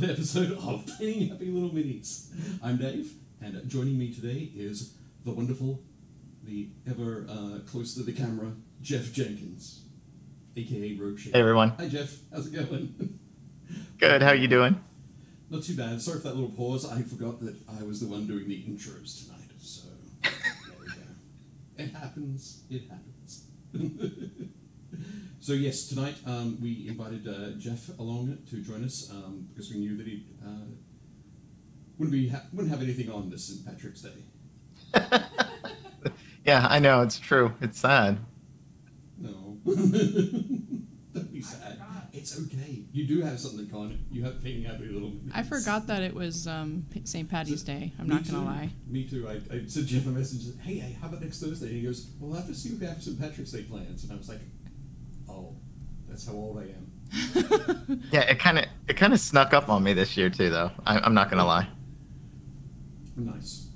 another episode of Painting Happy Little Minis. I'm Dave, and joining me today is the wonderful, the ever uh, close to the camera, Jeff Jenkins, aka Rogue. Hey everyone. Hi Jeff, how's it going? Good. How are you doing? Not too bad. Sorry for that little pause. I forgot that I was the one doing the intros tonight, so there we go. It happens. It happens. so yes, tonight um, we invited uh, Jeff along to join us um, because we knew that he uh, wouldn't be ha- wouldn't have anything on this St. Patrick's Day. Yeah, I know it's true. It's sad. No, don't be sad. It's okay. You do have something on it. You have painting happy little. I forgot that it was um, St. Patty's Day. I'm not gonna too. lie. Me too. I, I sent Jeff a message. Hey, hey, how about next Thursday? And he goes, "Well, I'll have to see if we have St. Patrick's Day plans." And I was like, "Oh, that's how old I am." Yeah, it kind of it kind of snuck up on me this year too, though. I, I'm not gonna lie. Nice.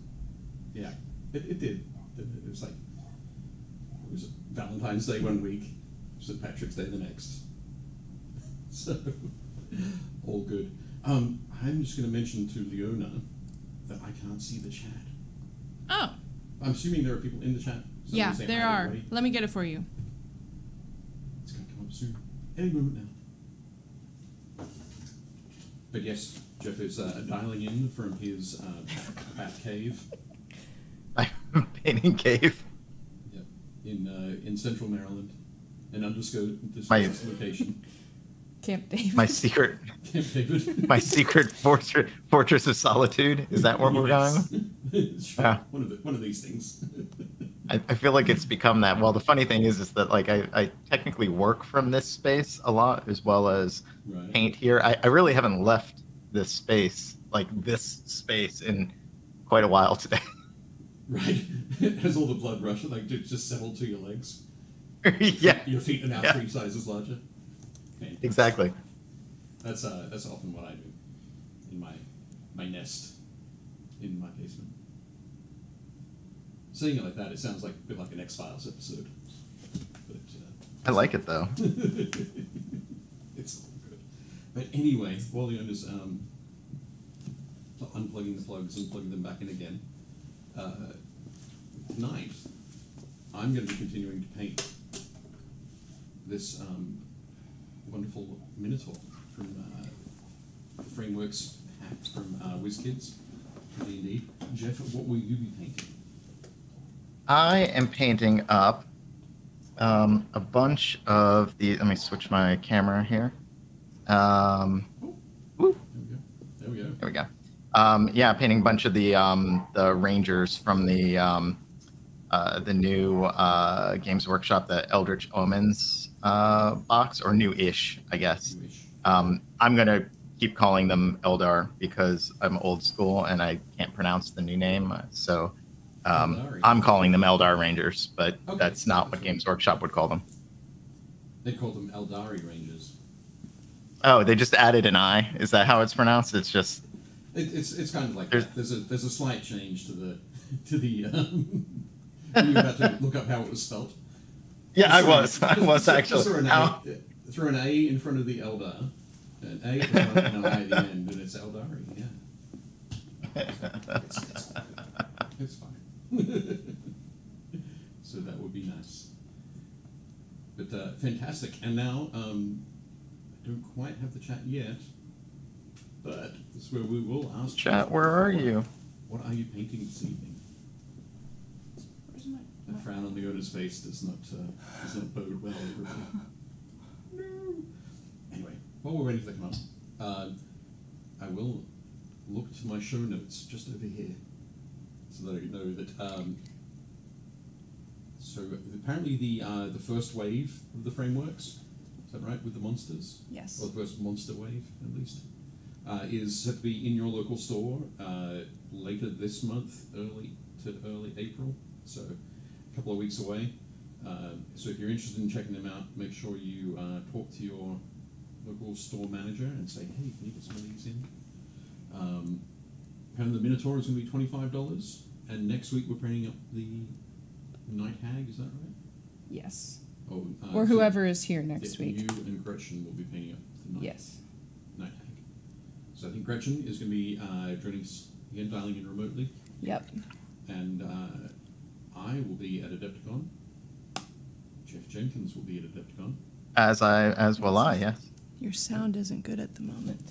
Yeah, it, it did. It, it was like it was Valentine's Day one week, St. Patrick's Day the next. So all good. Um, I'm just going to mention to Leona that I can't see the chat. Oh, I'm assuming there are people in the chat. Somebody yeah, there are. everybody. Let me get it for you. It's going to come up soon. Any moment now. But yes, Jeff is uh, dialing in from his uh, bat, bat cave I'm painting cave. yep, in uh, in central Maryland, an undisclosed My- undisclosed location. Camp David. My secret, Camp David. my secret fortress, fortress of solitude. Is that where we're going? Sure. Yeah. One of the, one of these things. I, I feel like it's become that. Well, the funny thing is, is that like I, I technically work from this space a lot, as well as right. paint here. I, I really haven't left this space, like this space, in quite a while today. Right. Has all the blood rush like ju- just settled to your legs? yeah, Your feet are now Yeah. three sizes larger. Fantastic. exactly. That's uh, that's often what I do in my my nest in my basement. Saying it like that, it sounds like a bit like an X Files episode. But uh, I like it though. it's all good. But anyway, while Leona's um, pl- unplugging the plugs and plugging them back in again, uh, tonight I'm going to be continuing to paint this um, wonderful Minotaur from uh, Frameworks pack from uh, WizKids. Indeed. Jeff, what will you be painting? I am painting up um, a bunch of the. Let me switch my camera here. Um, there we go. There we go. there we go. Um, yeah, painting a bunch of the um, the Rangers from the um, uh, the new uh, Games Workshop, the Eldritch Omens uh, box, or new-ish, I guess. Um, I'm gonna keep calling them Eldar because I'm old school and I can't pronounce the new name. So um, I'm calling them Eldar Rangers, but Okay. that's not what Games Workshop would call them. They call them Aeldari Rangers. Oh, they just added an I. Is that how it's pronounced? It's just It, it's it's kind of like There's- that. There's a there's a slight change to the to the. Um, were you about to look up how it was spelled? yeah, I was. I was just actually. throw an, How- a, throw an A in front of the Eldar, an A the front and an I at the end, and it's Aeldari. Yeah, it's, it's, it's fine. so that would be nice. But uh, fantastic. And now um, I don't quite have the chat yet, but this is where we will ask. Chat, where are what- you? What are you painting this evening? Where's my- That frown on the Leona's face does not uh, does not bode well. no. Anyway, while we're ready for the come up, uh, I will look to my show notes just over here, so that I know that. Um, so apparently the uh, the first wave of the frameworks, is that right with the monsters? Yes. or the first monster wave at least, uh, is set to be in your local store uh, later this month, early to early April, so a couple of weeks away. Uh, so if you're interested in checking them out, make sure you uh, talk to your local store manager and say, hey, can you get some of these in? Um, Apparently, the Minotaur is going to be twenty-five dollars, and next week we're painting up the Night Hag. Is that right? Yes. Oh, uh, Or so- whoever is here yeah, next week. You and Gretchen will be painting up the Night, Yes. Night Hag. So I think Gretchen is going to be uh, joining us again, dialing in remotely, Yep. and uh, I will be at Adepticon. Jeff Jenkins will be at Adepticon, As I as will I. Yes. Your sound isn't good at the moment.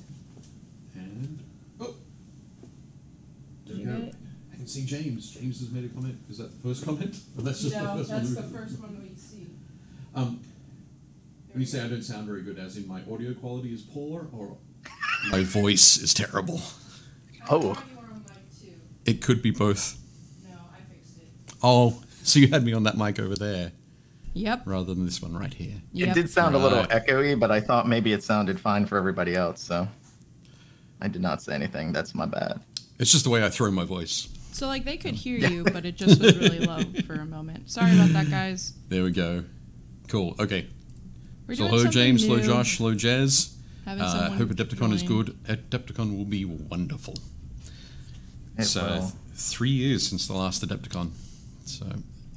and oh, there Did you go. get it? I can see James. James has made a comment. Is that the first comment? Or that's just no, the first that's one. the we- first one we see. Um, when you say I don't sound very good, as in my audio quality is poor, or my voice is terrible. Oh. It could be both. No, I fixed it. Oh, so you had me on that mic over there Yep. rather than this one right here. Yep. It did sound a little echoey, but I thought maybe it sounded fine for everybody else. So I did not say anything. That's my bad. It's just the way I throw my voice. So like they could hear you, but it just was really low for a moment. Sorry about that, guys. There we go. Cool. Okay. We're so hello, something James. Hello. Josh. Hello, Jazz. Having Uh, someone hope Adepticon is join. good. Adepticon will be wonderful. It so will. th- three years since the last Adepticon. So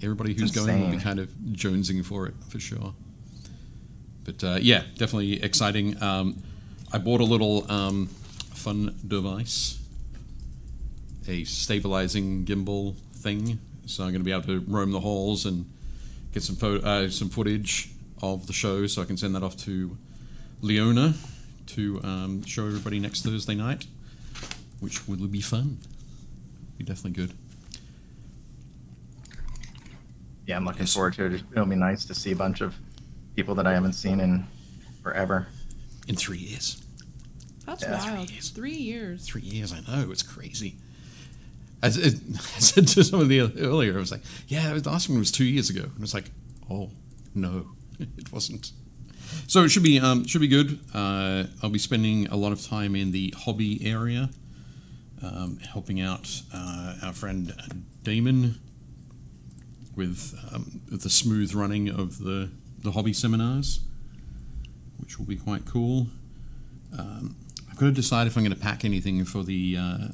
everybody who's going will be kind of jonesing for it for sure. But uh, yeah, definitely exciting. Um, I bought a little um, fun device, a stabilizing gimbal thing. So I'm going to be able to roam the halls and get some pho- uh, some footage of the show, so I can send that off to Leona to um, show everybody next Thursday night, which will be fun. Be definitely good. Yeah, I'm looking Yes. forward to it. It'll be nice to see a bunch of people that I haven't seen in forever. In three years. That's Yeah. Three wild. years. Three years. Three years, I know, it's crazy. I, I said to somebody earlier, I was like, yeah, the last one was two years ago. And it's like, oh, no, it wasn't. So it should be um, should be good. Uh, I'll be spending a lot of time in the hobby area, um, helping out uh, our friend Damon with, um, with the smooth running of the, the hobby seminars, which will be quite cool. Um, I've got to decide if I'm going to pack anything for the uh,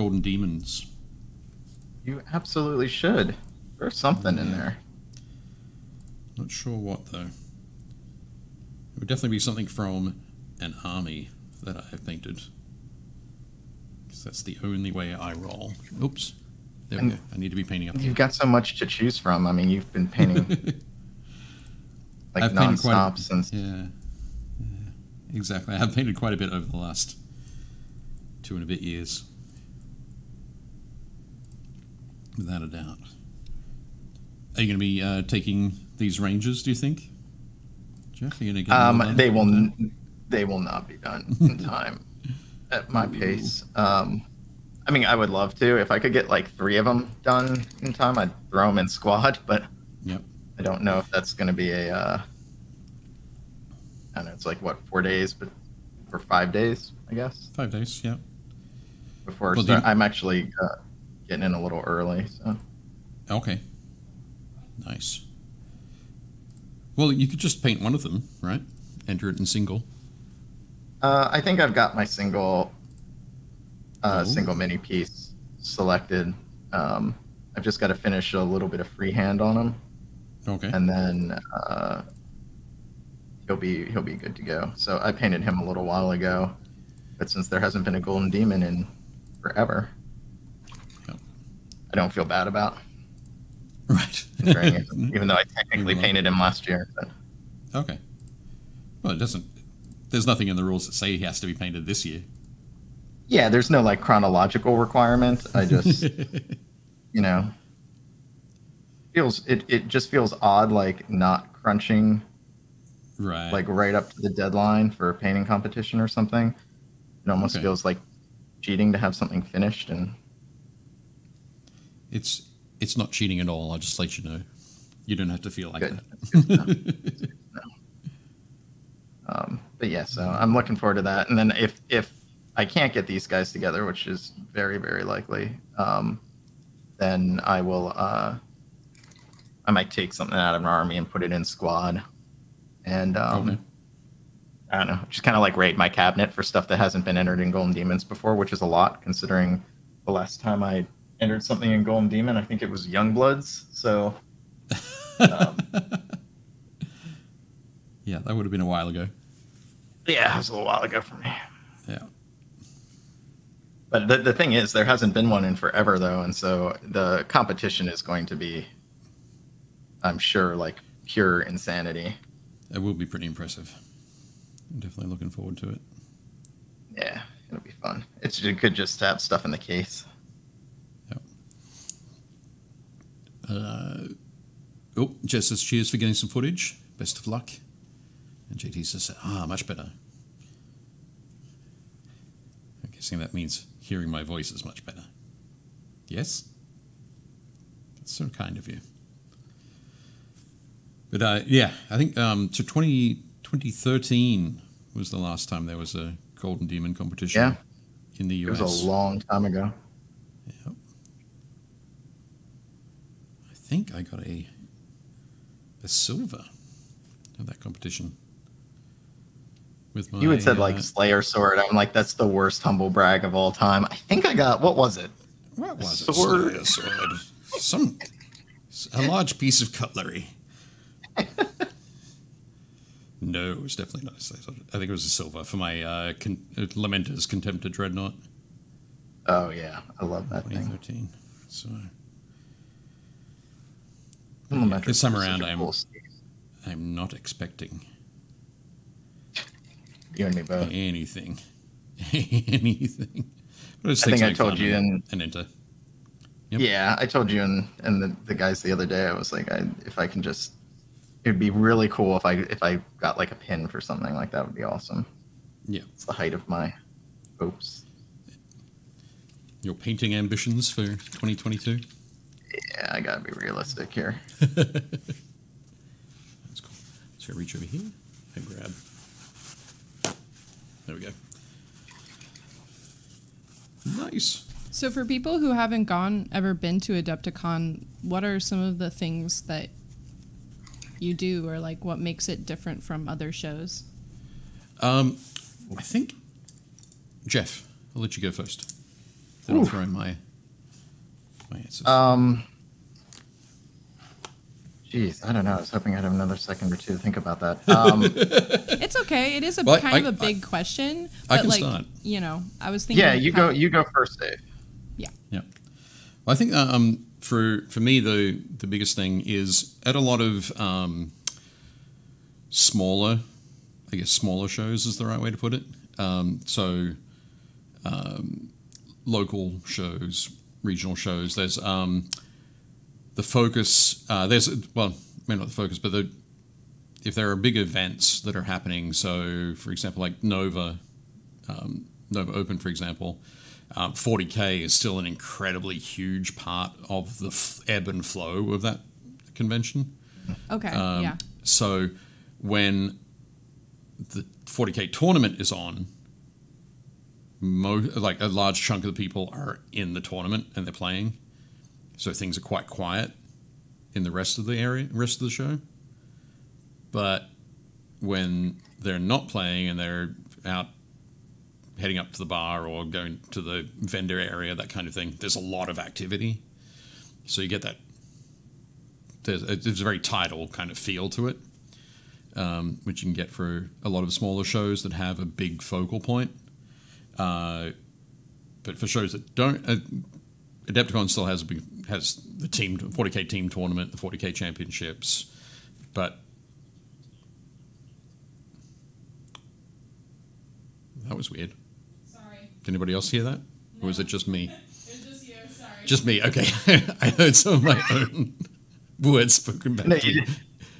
Golden Demons. You absolutely should. There's something in there. Not sure what though. It would definitely be something from an army that I have painted. Because that's the only way I roll. Oops. There we go. I need to be painting up. You've got so much to choose from. I mean, you've been painting like I've painted quite a- since. Yeah. yeah. Exactly. I have painted quite a bit over the last two and a bit years. Without a doubt. Are you going to be uh, taking these ranges, do you think? Jeff, are you going to get Um, they will. N- they will not be done in time at my pace. Um, I mean, I would love to. If I could get like three of them done in time, I'd throw them in squad. But Yep. I don't know if that's going to be a. Uh, I don't know. It's like what four days, but for five days, I guess. Five days, yeah. Before Well, start, you- I'm actually uh, getting in a little early. So Okay. Nice. Well, you could just paint one of them, right? Enter it in single. uh, I think I've got my single, uh, Oh. single mini piece selected. Um, I've just got to finish a little bit of freehand on him, Okay. and then uh, he'll be he'll be good to go. So I painted him a little while ago, but since there hasn't been a golden demon in forever. I don't feel bad about Right. it, even though I technically painted him last year. But Okay. Well, it doesn't. There's nothing in the rules that say he has to be painted this year. yeah, there's no like chronological requirement. I just you know feels it, it just feels odd like not crunching right. like right up to the deadline for a painting competition or something it almost Okay. feels like cheating to have something finished and it's it's not cheating at all. I'll just let you know. You don't have to feel like Good. that. um, but yeah so i'm looking forward to that and then if if i can't get these guys together which is very very likely um, then i will uh, i might take something out of an army and put it in squad and um, Okay. I don't know, just kind of like rate my cabinet for stuff that hasn't been entered in Golden Demons before, which is a lot considering the last time I entered something in Golden Demon, I think it was Youngbloods. So um, yeah, that would have been a while ago. Yeah, it was a little while ago for me. Yeah. But the, the thing is, there hasn't been one in forever, though, and so the competition is going to be, I'm sure, like pure insanity. It will be pretty impressive. I'm definitely looking forward to it. Yeah, it'll be fun. It's good just to have stuff in the case. Uh, oh, Jess says cheers for getting some footage. Best of luck. And JT says, ah, much better. I'm guessing that means hearing my voice is much better. Yes? That's so kind of you. But uh, yeah, I think um, so 20, 2013 was the last time there was a Golden Demon competition Yeah. in the US. It was a long time ago. Yep. I think I got a a silver at that competition. With my You had said like uh, Slayer sword. I'm like, that's the worst humble brag of all time. I think I got what was it? what was sword. it? Slayer sword. Some a large piece of cutlery. no, it was definitely not a Slayer sword. I think it was a silver for my uh, con- uh, Lamenter's Contemptor Dreadnought. Oh yeah, I love that thing. 2013. Elementary this time around I'm- I'm not expecting You and me both. anything. anything. But I think I told you and, in- and enter. Yep. Yeah, I told you and and the, the guys the other day. I was like, I, if I can just, it'd be really cool if I if I got like a pin for something like that would be awesome. Yeah. It's the height of my hopes. Your painting ambitions for 2022. Yeah, I gotta be realistic here. That's cool. So I reach over here and grab. There we go. Nice. So for people who haven't gone ever been to Adepticon, what are some of the things that you do or like what makes it different from other shows? Um, I think Jeff. I'll let you go first. Then I'll throw in my my answers. Um, Jeez, I don't know. I was hoping I'd have another second or two to think about that. Um, It's okay. It is a Well, kind I- of a big question. I But can like, start. you know, I was thinking. yeah, you go. You go first, Dave. Yeah. Yeah. Well, I think um, for for me the the biggest thing is at a lot of um, smaller, I guess smaller shows is the right way to put it. Um, so um, local shows, regional shows. There's um, the focus. Uh, there's well, maybe not the focus, but the if there are big events that are happening. So, for example, like Nova, um, Nova Open, for example, um, 40k is still an incredibly huge part of the f- ebb and flow of that convention. Okay. Um, yeah. So when the 40k tournament is on, like a large chunk of the people are in the tournament and they're playing, so things are quite quiet in the rest of the area, rest of the show. But when they're not playing and they're out heading up to the bar or going to the vendor area, that kind of thing, there's a lot of activity. So you get that. There's, there's a very tidal kind of feel to it, um, which you can get for a lot of smaller shows that have a big focal point. Uh, but for shows that don't, uh, Adepticon still has big, has the team 40k team tournament, the 40k championships, but that was weird. Sorry. Did anybody else hear that, or was it just me? It's just you. Sorry. Just me. Okay, I heard some of my own words spoken back No, to you me.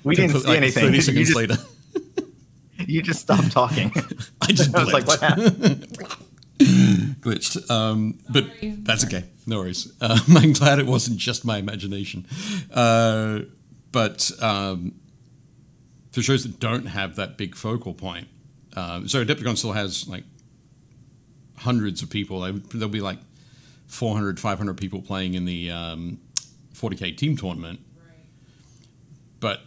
we didn't see like anything. Thirty You seconds just, later, you just stopped talking. I just I was like, blinked. what happened? glitched. Um, but that's okay. No worries. Um, I'm glad it wasn't just my imagination. Uh, but um, for shows that don't have that big focal point, um, so Adepticon still has like hundreds of people. There- There'll be like 400, 500 people playing in the um, 40k team tournament. But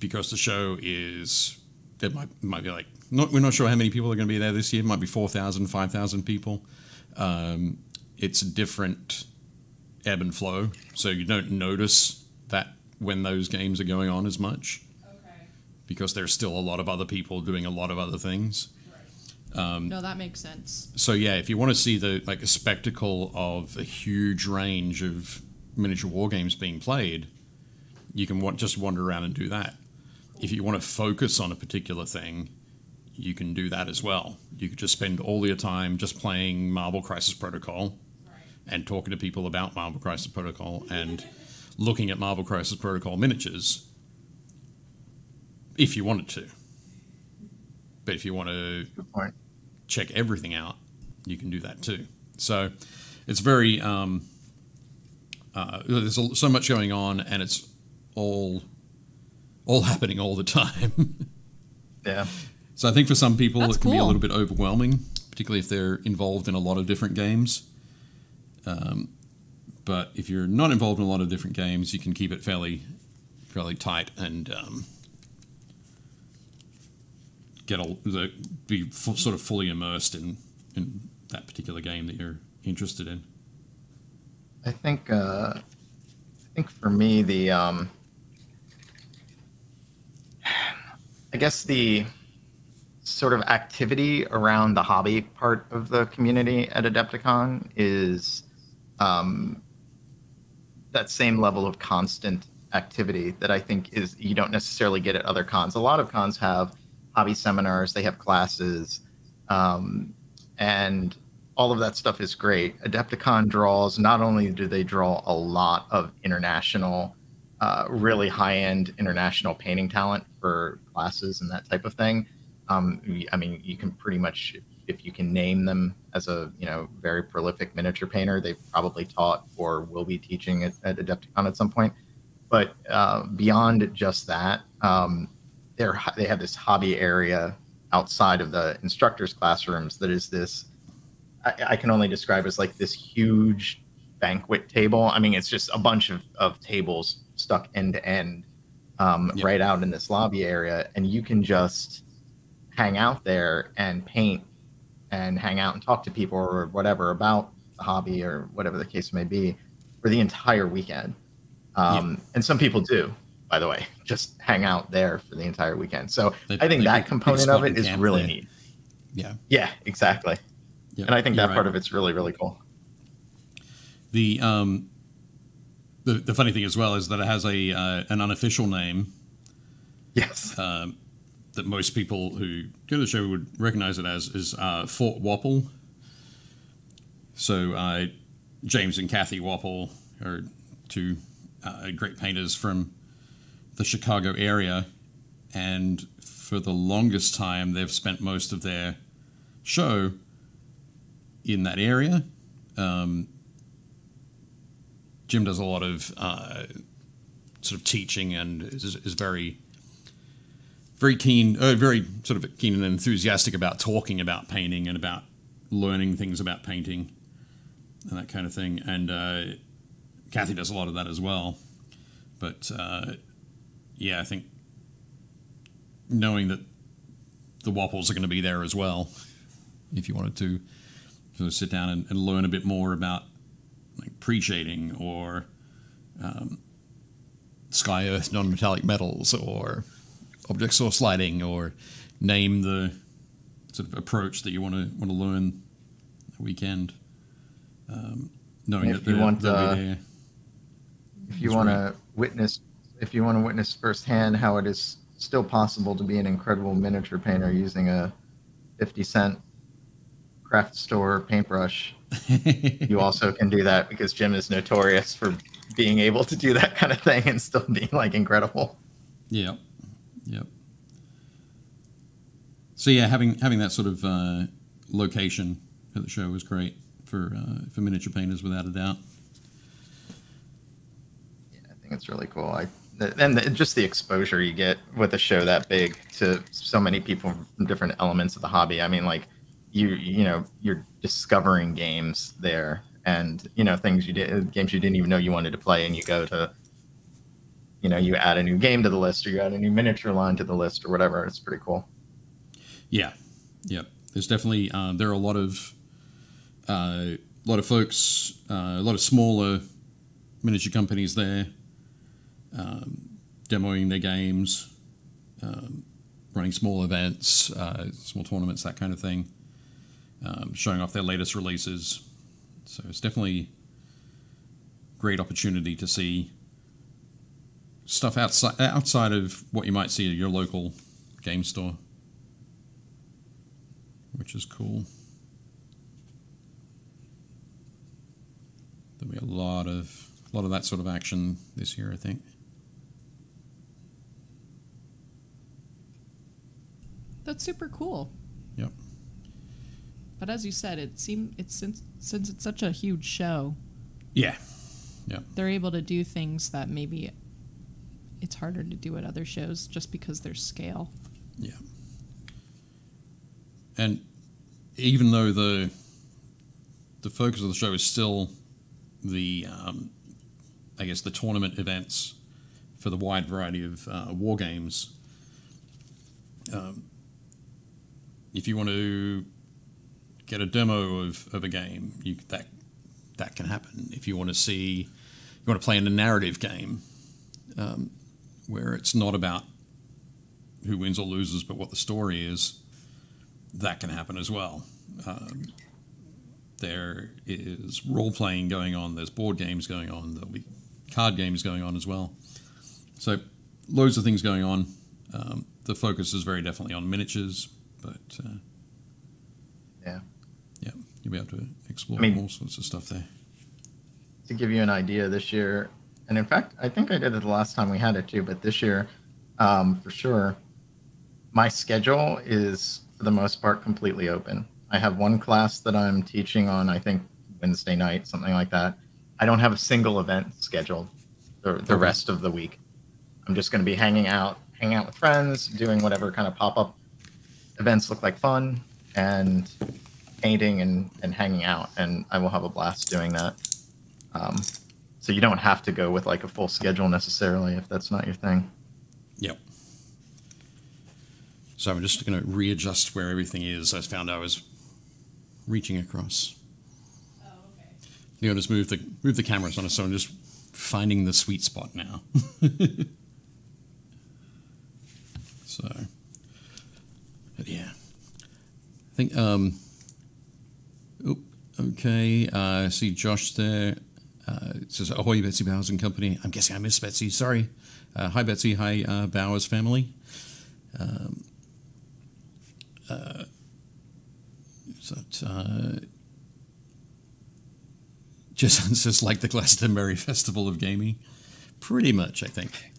because the show is, it might, might be like, not, we're not sure how many people are going to be there this year. It might be 4,000, 5,000 people. Um, it's a different ebb and flow. So you don't notice that when those games are going on as much Okay. because there's still a lot of other people doing a lot of other things. no, that makes sense. So yeah, if you want to see the like a spectacle of a huge range of miniature war games being played, you can just wander around and do that. If you want to focus on a particular thing, you can do that as well. You could just spend all your time just playing Marvel Crisis Protocol and talking to people about Marvel Crisis Protocol and looking at Marvel Crisis Protocol miniatures if you wanted to. But if you want to check everything out, you can do that too. So it's very um, uh, there's so much going on, and it's all all happening all the time. Yeah. So I think for some people That's it can be a little bit overwhelming, particularly if they're involved in a lot of different games. Um, but if you're not involved in a lot of different games, you can keep it fairly fairly tight and um, get a the, be fu- sort of fully immersed in in that particular game that you're interested in. I think uh, I think for me the um, I guess the sort of activity around the hobby part of the community at Adepticon is um, that same level of constant activity that I think is you don't necessarily get at other cons. A lot of cons have hobby seminars, they have classes, um, and all of that stuff is great. Adepticon draws not only do they draw a lot of international, uh, really high-end international painting talent for classes and that type of thing. Um, I mean, you can pretty much, if you can name them as a you know very prolific miniature painter, they've probably taught or will be teaching at, at Adepticon at some point. But uh, beyond just that, um, they're they have this hobby area outside of the instructors' classrooms that is this I, I can only describe as like this huge banquet table. I mean, it's just a bunch of, of tables stuck end to end um, Yep. right out in this lobby area, and you can just hang out there and paint and hang out and talk to people or whatever about the hobby or whatever the case may be for the entire weekend. Um, And some people do, by the way, just hang out there for the entire weekend. So They- I think that component of it is really neat. Yeah, Yeah, exactly. yeah. And I think that part of it's really, really cool. The um, the the funny thing as well is that it has a uh, an unofficial name Yes. um, that most people who go to the show would recognize it as is uh, Fort Wappel. So uh, James and Kathy Wappel are two uh, great painters from the Chicago area, and for the longest time they've spent most of their show in that area. Um, Jim does a lot of uh, sort of teaching and is, is very very keen, uh, very sort of keen and enthusiastic about talking about painting and about learning things about painting and that kind of thing. And uh, Kathy does a lot of that as well. But uh, yeah, I think knowing that the Wappels are going to be there as well, if you wanted to sort of sit down and, and learn a bit more about like pre-shading or um, sky earth non-metallic metals or object source lighting or name the sort of approach that you want to want to learn the weekend. Um, knowing If that you want, uh, there. if you want to witness, if you want to witness firsthand how it is still possible to be an incredible miniature painter using a 50 cent craft store paintbrush, you also can do that because Jim is notorious for being able to do that kind of thing and still being like incredible. Yep. Yep. So yeah, having having that sort of uh, location at the show was great for uh, for miniature painters, without a doubt. Yeah, I think it's really cool. I and the, just the exposure you get with a show that big to so many people from different elements of the hobby. I mean, like you you know you're discovering games there, and you know things you did games you didn't even know you wanted to play, and you go to you know you add a new game to the list, or you add a new miniature line to the list, or whatever. It's pretty cool. Yeah, yep. There's definitely uh, there are a lot of uh, a lot of folks, uh, a lot of smaller miniature companies there, um, demoing their games, um, running small events, uh, small tournaments, that kind of thing, um, showing off their latest releases. So it's definitely great opportunity to see stuff outside outside of what you might see at your local game store, which is cool. There'll be a lot of a lot of that sort of action this year, I think. That's super cool. Yep. But as you said, it seems it's since since it's such a huge show, Yeah. they're able to do things that maybe it's harder to do at other shows just because there's scale. Yeah. And even though the the focus of the show is still the um, I guess the tournament events for the wide variety of uh, war games. Um, if you want to get a demo of, of a game, you that that can happen. If you want to see, you want to play in a narrative game, um, where it's not about who wins or loses, but what the story is, that can happen as well. Um, there is role playing going on, there's board games going on, there'll be card games going on as well. So, loads of things going on. Um, the focus is very definitely on miniatures, but uh, Yeah. yeah, you'll be able to explore I mean- all sorts of stuff there. to give you an idea this year, and in fact, I think I did it the last time we had it too, but this year, um, for sure, my schedule is for the most part completely open. I have one class that I'm teaching on, I think Wednesday night, something like that. I don't have a single event scheduled the, the rest of the week. I'm just going to be hanging out, hanging out with friends, doing whatever kind of pop up events look like fun, and painting and, and hanging out. And I will have a blast doing that. Um, so you don't have to go with like a full schedule necessarily if that's not your thing. Yep. So I'm just going to readjust where everything is. I found I was reaching across. Oh, okay. Leo just move the move the cameras on us, so I'm just finding the sweet spot now. so, but yeah, I think. Um, oop, okay, uh, I see Josh there. Uh, it says, "Ahoy, Betsy Bowers and Company." I'm guessing I missed Betsy. Sorry. Uh, hi, Betsy. Hi, uh, Bowers family. Um, uh, that, uh, just says like the Glastonbury Festival of Gaming. Pretty much, I think.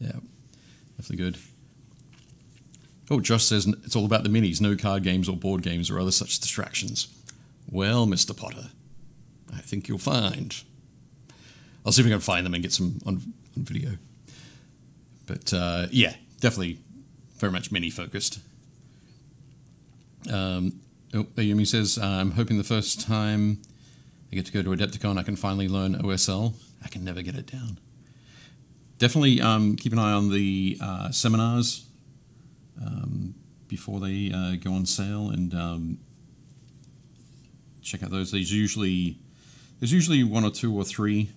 Yeah, definitely good. Oh, Josh says it's all about the minis, no card games or board games or other such distractions. Well, Mr. Potter, I think you'll find. I'll see if I can find them and get some on, on video. But uh, yeah, definitely very much mini focused. Um, oh, Ayumi says, I'm hoping the first time I get to go to Adepticon, I can finally learn OSL. I can never get it down. Definitely um, keep an eye on the uh, seminars um, before they uh, go on sale and um, check out those. There's usually there's usually one or two or three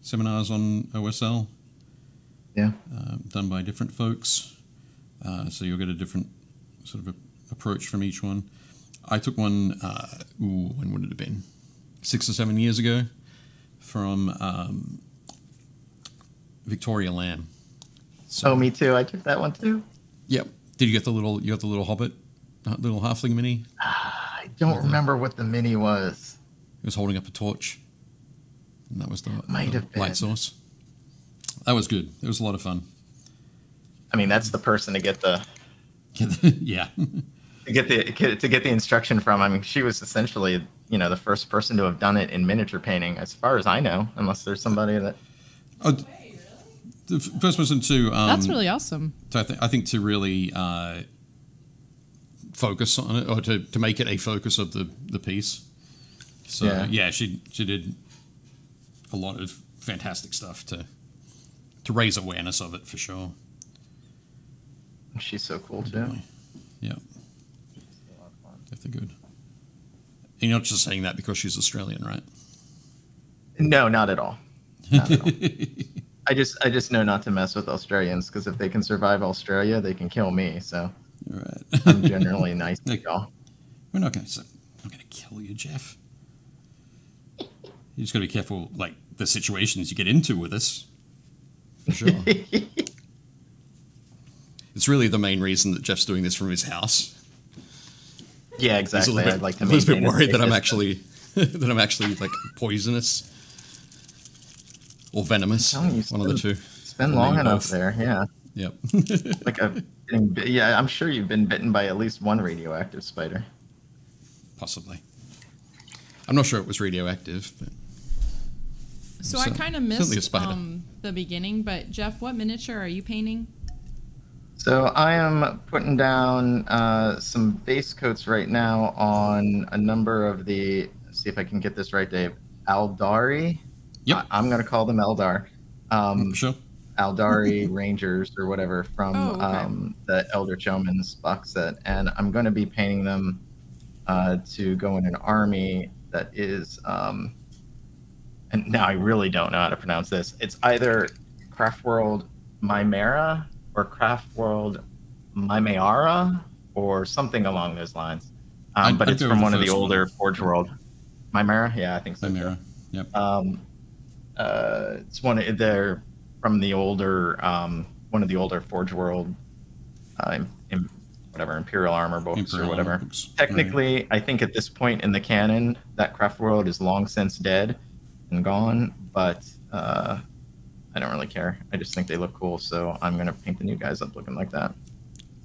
seminars on OSL Yeah. uh, done by different folks. Uh, so you'll get a different sort of a, approach from each one. I took one, uh, ooh, when would it have been? Six or seven years ago from um, Victoria Lamb. So me too. I took that one too. Yep. Did you get the little, you got the little Hobbit, uh, little halfling mini? I don't remember what the mini was. He was holding up a torch. And that was the, Might the have been. light source. That was good. It was a lot of fun. I mean, that's the person to get the yeah. to get the get- to get the instruction from. I mean, she was essentially you know the first person to have done it in miniature painting, as far as I know, unless there's somebody that. Uh, the f- first person to um, That's really awesome. So I, th- I think to really uh, focus on it, or to, to make it a focus of the, the piece. So yeah. Yeah. she she did a lot of fantastic stuff to to raise awareness of it for sure. She's so cool too. Yeah, definitely good. And you're not just saying that because she's Australian, right? No, not at all. Not at all. I just I just know not to mess with Australians because if they can survive Australia, they can kill me. So right. I'm generally nice to y'all. We're not. I'm going to kill you, Jeff. You just got to be careful, like the situations you get into with us. For sure. it's really the main reason that Jeff's doing this from his house. Yeah, He's a exactly. little bit, I'd like to a little bit worried that I'm actually that I'm actually like poisonous or venomous. telling you, One of the two. It's been Or long enough both. there. Yeah, Yep. like a getting, bi- yeah. I'm sure you've been bitten by at least one radioactive spider. Possibly. I'm not sure it was radioactive, but So I kind of missed um, the beginning, but Jeff, what miniature are you painting? So I am putting down uh, some base coats right now on a number of the. see if I can get this right, Dave. Aeldari. Yep. I, am gonna call them Eldar. Um, sure. Aeldari Rangers or whatever from Oh, okay. um, the Elder Omens box set, and I'm going to be painting them uh, to go in an army that is. Um, and now I really don't know how to pronounce this. It's either Craft World Mymeara or Craft World Mymeara or something along those lines. Um, I'd- but I'd it's from one of the of the first older one. Forge World. Mymeara? Yeah, I think so. Chimera. Yep. Um, uh, it's one of they're from the older um, one of the older Forge World, uh, in, whatever Imperial Armor books Imperial or whatever. Books, right. Technically, I think at this point in the canon, that Craft World is long since dead and gone. But uh, I don't really care. I just think they look cool, so I'm gonna paint the new guys up looking like that.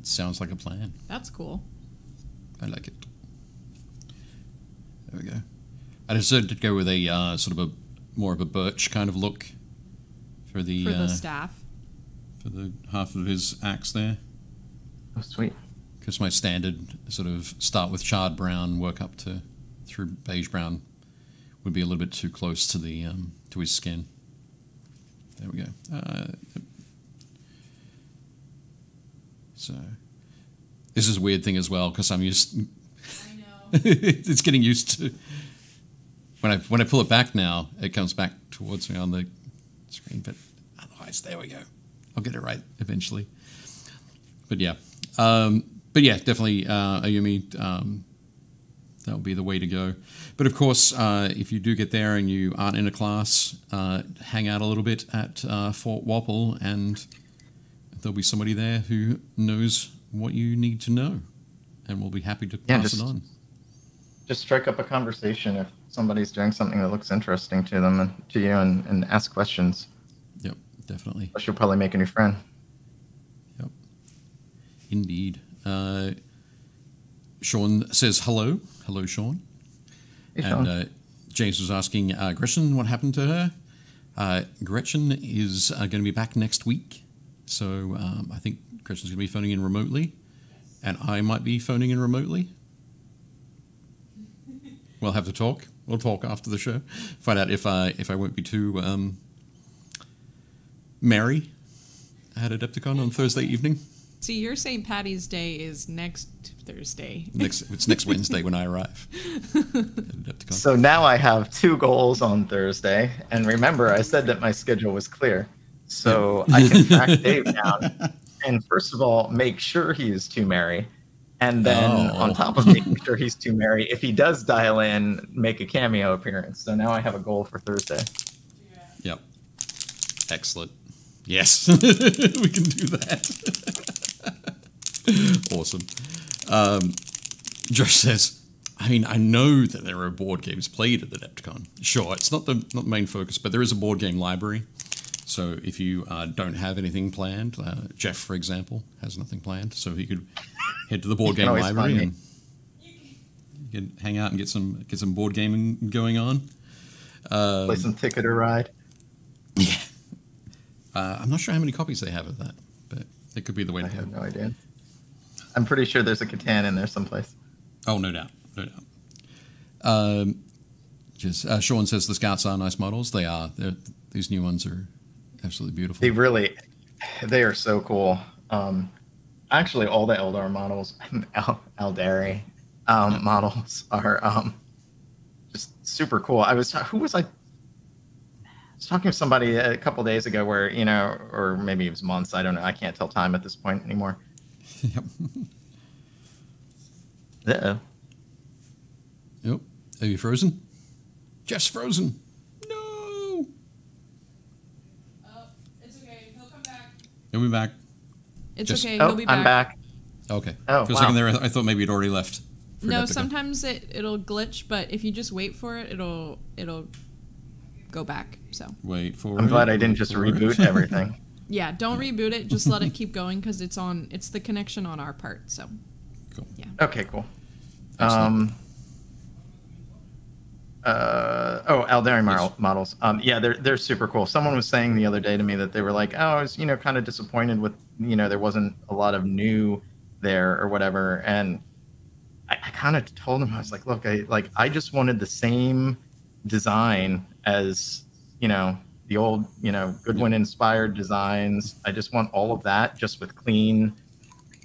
Sounds like a plan. That's cool. I like it. There we go. I decided to go with a uh, sort of a more of a birch kind of look for the, For uh, the staff. for the half of his axe there. Oh, sweet. Because my standard sort of start with charred brown, work up to through beige brown would be a little bit too close to the um, to his skin. There we go. Uh, so this is a weird thing as well because I'm used. I know. it's getting used to when I when I pull it back now, it comes back towards me on the screen. But otherwise, there we go. I'll get it right eventually. But yeah, um, but yeah, definitely uh, Ayumi. Um, that would be the way to go. But of course, uh, if you do get there and you aren't in a class, uh, hang out a little bit at uh, Fort Wappel, and there'll be somebody there who knows what you need to know, and we'll be happy to Yeah, pass just- it on. Just strike up a conversation if somebody's doing something that looks interesting to them and to you, and, and ask questions. Yep, definitely. Plus, you'll probably make a new friend. Yep, indeed. Uh, Sean says hello. Hello, Sean. And uh, James was asking uh, Gretchen what happened to her. Uh, Gretchen is uh, going to be back next week. So um, I think Gretchen's going to be phoning in remotely. And I might be phoning in remotely. We'll have to talk. We'll talk after the show. Find out if I if I won't be too um, merry at Adepticon on Thursday evening. See, your St. Patty's Day is next Thursday. Next it's next Wednesday when I arrive. So now I have two goals on Thursday, and remember, I said that my schedule was clear, so I can track Dave down. And first of all, make sure he is too merry, and then Oh. on top of making sure he's too merry, if he does dial in, make a cameo appearance. So now I have a goal for Thursday. Yep. Excellent. Yes, we can do that. awesome. Um, Josh says, I mean, I know that there are board games played at the Adepticon. Sure, it's not the not the main focus, but there is a board game library. So if you uh, don't have anything planned, uh, Jeff, for example, has nothing planned, so he could head to the board game library and you can hang out and get some get some board gaming going on. Um, Play some Ticket or Ride. yeah. Uh, I'm not sure how many copies they have of that, but it could be the way I to go. have no idea. I'm pretty sure there's a Catan in there someplace. Oh, no doubt, no doubt. Um, just uh, Sean says the scouts are nice models. They are. They're, these new ones are absolutely beautiful. They really, they are so cool. Um, actually, all the Eldar models, El- Aeldari um, models are um, just super cool. I was who was I? was talking to somebody a couple days ago where you know, or maybe it was months. I don't know. I can't tell time at this point anymore. Yep. Uh-oh. Yep. Are you frozen? Jeff's frozen. No. Oh, it's okay. He'll come back. He'll be back. It's Just- okay. Oh, He'll be back. I'm back. Okay. Oh, For a wow. second there, I I thought maybe he'd already left. Forgot No, to go. sometimes it it'll glitch, but if you just wait for it, it'll it'll go back. So Wait for it. I'm it, glad I didn't just for it. reboot everything. yeah, don't reboot it. Just let it keep going because it's on. It's the connection on our part. So Cool. yeah. Okay, cool. Excellent. Um, uh, oh, Aeldari model, Yes. models. Um, yeah, they're they're super cool. Someone was saying the other day to me that they were like, oh, I was you know kind of disappointed with you know there wasn't a lot of new there or whatever, and I, I kind of told him I was like, look, I like I just wanted the same design as you know the old you know Goodwin inspired designs. I just want all of that just with clean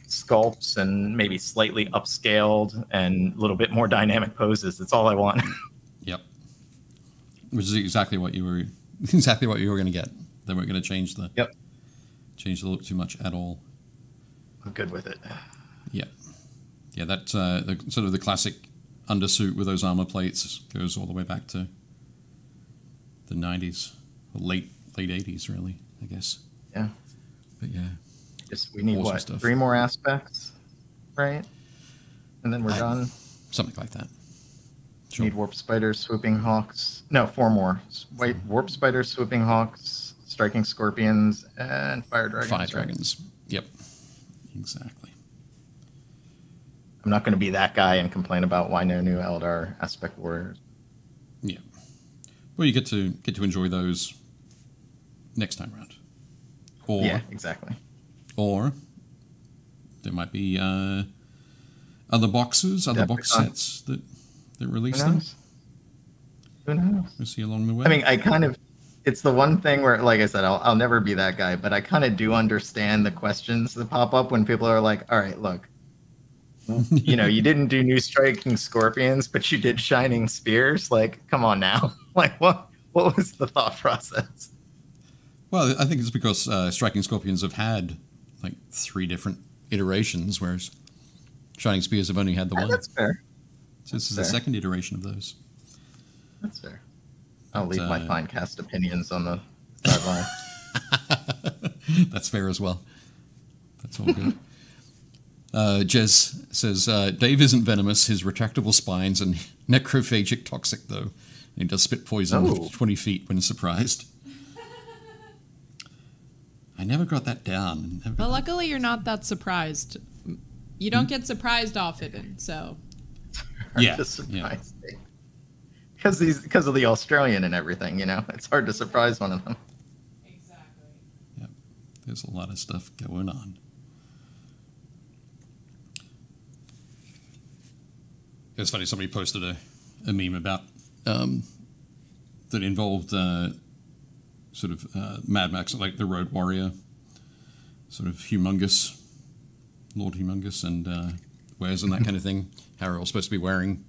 sculpts and maybe slightly upscaled and a little bit more dynamic poses. That's all I want. Yep. Which is exactly what you were exactly what you were going to get. They weren't going to change the Yep. change the look too much at all. I'm good with it. Yeah, yeah. That uh, the, sort of the classic undersuit with those armor plates goes all the way back to the '90s, or late late '80s, really. I guess. Yeah. But yeah, Just we need Awesome what stuff. three more aspects, right? And then we're I- done. something like that. Sure. Need warp spiders, swooping hawks. No, four more. White warp spiders, swooping hawks, striking scorpions, and fire dragons. Fire right? dragons. Yep. Exactly. I'm not going to be that guy and complain about why no new Eldar aspect warriors. Yeah. Well, you get to get to enjoy those next time round. Or Yeah, exactly. or there might be uh, other boxes, other box sets that that release them. Who knows? We'll see along the way. I mean, I kind of, it's the one thing where, like I said, I'll, I'll never be that guy, but I kind of do understand the questions that pop up when people are like, all right, look, you know, you didn't do new striking scorpions, but you did shining spears. Like, come on now. like, what, what was the thought process? Well, I think it's because uh, striking scorpions have had like three different iterations, whereas shining spears have only had the Yeah, one. that's fair. So this is the second iteration of those. That's fair. I'll leave my uh, Finecast opinions on the sideline. That's fair as well. That's all good. Uh, Jez says uh, Dave isn't venomous. His retractable spines and necrophagic toxic though. And he does spit poison Oh. twenty feet when surprised. I never got that down. Never But got luckily, you're not that surprised. You don't get surprised often, so Yeah, Just yeah. Because these, because of the Australian and everything, you know, it's hard to surprise one of them. exactly. that. There's a lot of stuff going on. It's funny. Somebody posted a, a meme about um, that involved uh, sort of uh, Mad Max, like the Road Warrior, sort of humongous, Lord Humungus, and uh, wares and that kind of thing. How are all supposed to be wearing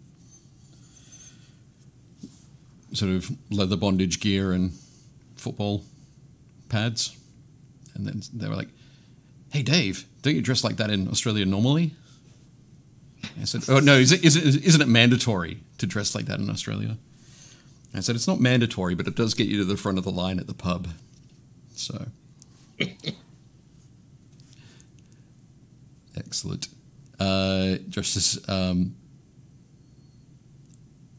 sort of leather bondage gear and football pads, and then they were like, "Hey, Dave, don't you dress like that in Australia normally?" I said, "Oh no, is it, is it, isn't it mandatory to dress like that in Australia?" I said, "It's not mandatory, but it does get you to the front of the line at the pub." So, excellent. Uh, just as um,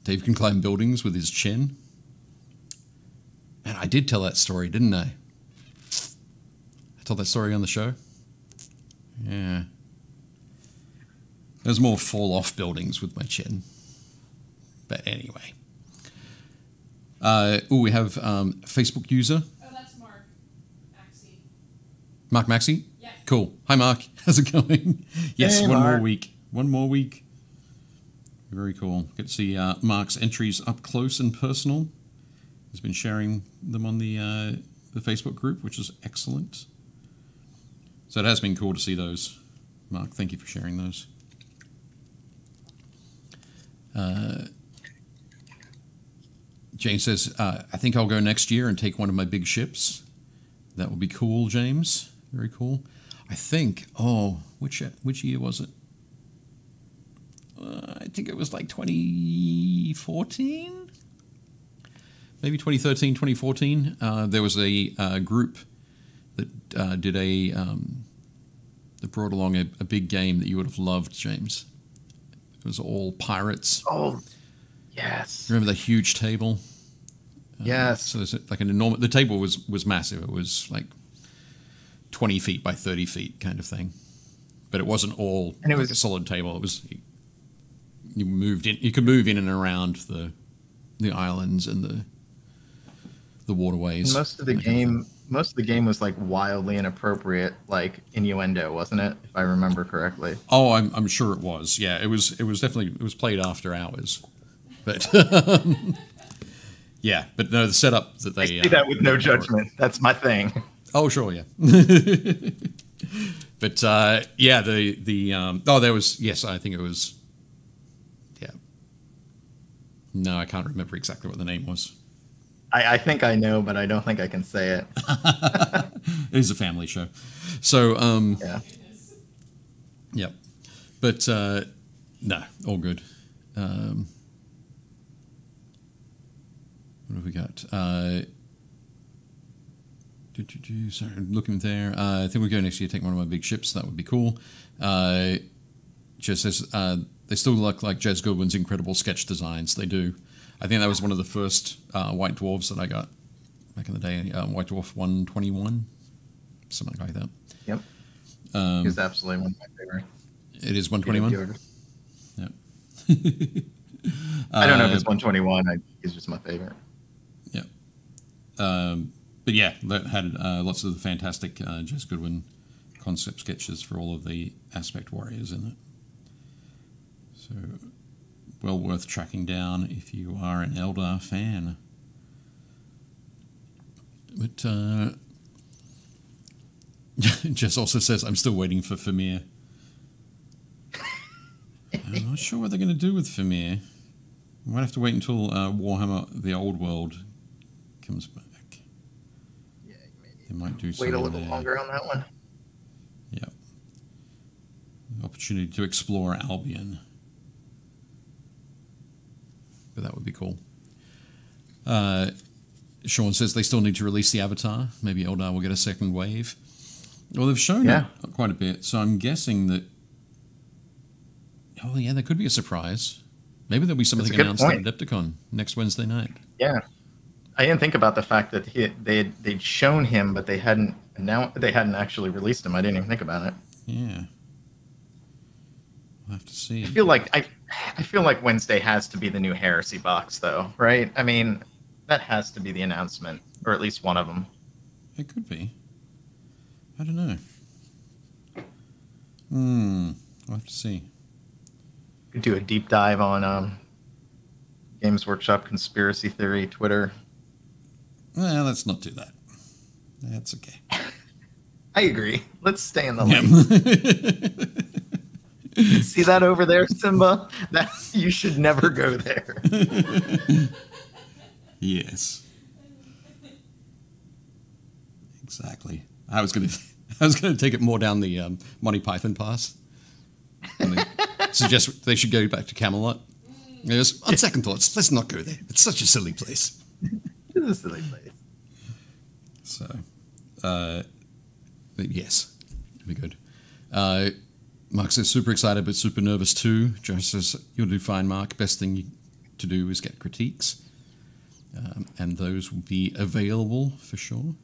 Dave can climb buildings with his chin. Man, I did tell that story, didn't I? I told that story on the show. Yeah. There's more fall off buildings with my chin. But anyway. Uh, oh, we have um, Facebook user, Oh, that's Mark. Maxie. Mark Maxey. Yes. Cool. Hi, Mark. How's it going? yes, Hey, one more week. One more week. Very cool. Get to see uh, Mark's entries up close and personal. He's been sharing them on the uh, the Facebook group, which is excellent. So it has been cool to see those. Mark, thank you for sharing those. Uh, James says, uh, I think I'll go next year and take one of my big ships. That would be cool, James. Very cool. I think, oh, which, which year was it? Uh, I think it was like 2014? Maybe 2013, 2014. Uh, there was a uh, group that uh, did a, um, that brought along a, a big game that you would have loved, James. It was all pirates. Oh, yes. Remember the huge table? Uh, yes. So there's like an enormous. The table was was massive. It was like twenty feet by thirty feet, kind of thing. But it wasn't all And it like was- a solid table. It was you moved in. You could move in and around the the islands and the the waterways. Most of the game, most of the game was like wildly inappropriate, like innuendo, wasn't it? If I remember correctly. Oh, I'm I'm sure it was. Yeah, it was. It was definitely. It was played after hours, but yeah. But no, the setup that they I see uh, that with no judgment. That's my thing. Oh, sure, yeah. but uh, yeah, the the um, oh, there was yes, I think it was. Yeah. No, I can't remember exactly what the name was. I, I think I know, but I don't think I can say it. It is a family show, so um, Yeah. Yep. But uh, no, all good. Um, what have we got? Uh, do, do, do, sorry, looking there. Uh, I think we're going next year. Take one of my big ships. That would be cool. Uh, just says uh, they still look like Jes Goodwin's incredible sketch designs. They do. I think that was one of the first uh, White Dwarves that I got back in the day. Uh, White Dwarf 121, something like that. Yep. Um, He's absolutely one of my favorite. it is Peter 121. Bjork. Yep. I don't know if Uh, it's 121. I, he's just my favorite. Um, but yeah, that had uh, lots of the fantastic uh, Jes Goodwin concept sketches for all of the aspect warriors in it. So, well worth tracking down if you are an Eldar fan. But uh, Jess also says, I'm still waiting for Fimir. I'm not sure what they're going to do with Fimir. We might have to wait until uh, Warhammer The Old World comes back. Might do Wait a little there. longer on that one. Yep. Opportunity to explore Albion. But that would be cool. Uh, Sean says they still need to release the Avatar. Maybe Eldar will get a second wave. Well, they've shown Yeah. it quite a bit, so I'm guessing that. Oh yeah, there could be a surprise. Maybe there'll be something That's a good announced at Adepticon next Wednesday night. Yeah, I didn't think about the fact that he they they'd shown him, but they hadn't announced they hadn't actually released him. I didn't even think about it. Yeah. We'll have to see. I feel like I I feel like Wednesday has to be the new Heresy box, though, right? I mean, that has to be the announcement, or at least one of them. It could be. I don't know. Hmm. We'll have to see. Could do a deep dive on um, Games Workshop conspiracy theory Twitter. Well, let's not do that. That's okay. I agree. Let's stay in the lane. See that over there, Simba? That you should never go there. yes. Exactly. I was gonna. I was gonna take it more down the um, Monty Python pass. They suggest they should go back to Camelot. Yes. On second thoughts, let's not go there. It's such a silly place. it's a silly place. So, uh, yes, it'll be good. Uh, Mark says super excited but super nervous too. Joe says you'll do fine, Mark. Best thing to do is get critiques, um, and those will be available for sure.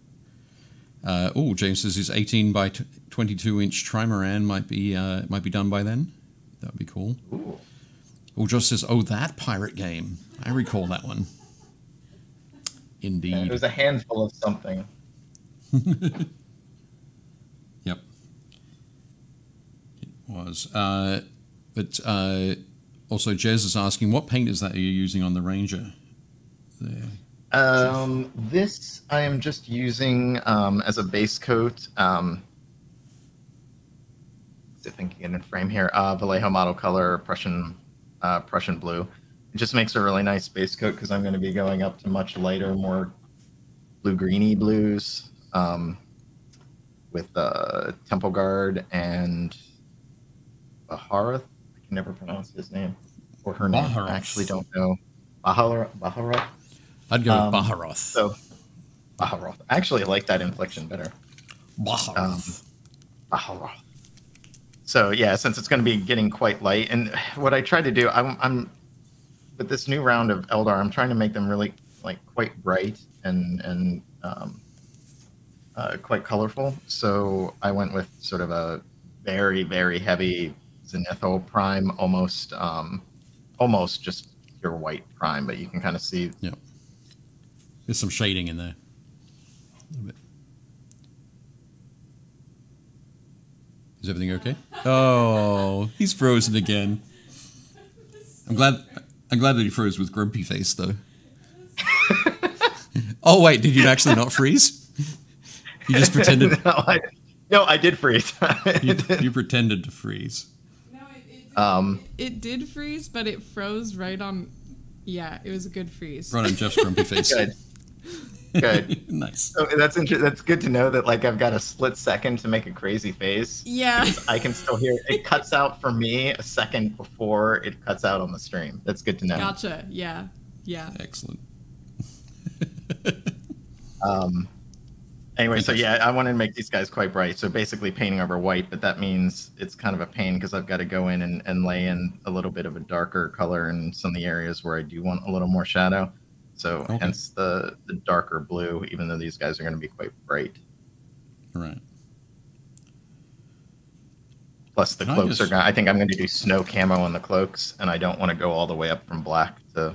Uh, oh, James says his 18 by 22 inch trimaran might be uh, might be done by then. That would be cool. Ooh. Oh, Josh says, oh, that pirate game. I recall that one. Indeed. Yeah, it was a handful of something. Yep. It was. Uh, but uh, also, Jez is asking, what paint is that you're using on the Ranger? There. Um, this I am just using um, as a base coat. Um, if I can in frame here. Uh, Vallejo model color Prussian uh, Prussian blue, It just makes a really nice base coat because I'm going to be going up to much lighter, more blue greeny blues um, with uh, Temple Guard and Baharath. I can never pronounce his name or her name. Baharath. I actually don't know. Bahar Baharath. I'd go Um, with Baharroth. So Baharath. I actually like that inflection better. Baharroth. um, Baharath. So yeah, since it's going to be getting quite light, and what I try to do, I'm, I'm with this new round of Eldar, I'm trying to make them really like quite bright and and um, uh, quite colorful. So I went with sort of a very very heavy Zenithal prime, almost um, almost just pure white prime, but you can kind of see Yeah. There's some shading in there. A little bit. Is everything okay? Oh, he's frozen again. I'm glad. I'm glad that he froze with grumpy face though. oh wait, did you actually not freeze? You just pretended. no, I, no, I did freeze. You, you pretended to freeze. No, it, it, um, it did freeze, but it froze right on. Yeah, it was a good freeze. Right on Jeff's grumpy face. good, good. nice. So that's inter- That's good to know that like I've got a split second to make a crazy face. Yeah. I can still hear it cuts out for me a second before it cuts out on the stream. That's good to know. Gotcha. Yeah. Yeah. Excellent. Um, anyway, so yeah, I wanted to make these guys quite bright. So basically painting over white, but that means it's kind of a pain because I've got to go in and, and lay in a little bit of a darker color in some of the areas where I do want a little more shadow. So Okay. hence the, the darker blue, even though these guys are going to be quite bright. Right. Plus the Can I cloaks just- are going I think I'm going to do snow camo on the cloaks, and I don't want to go all the way up from black to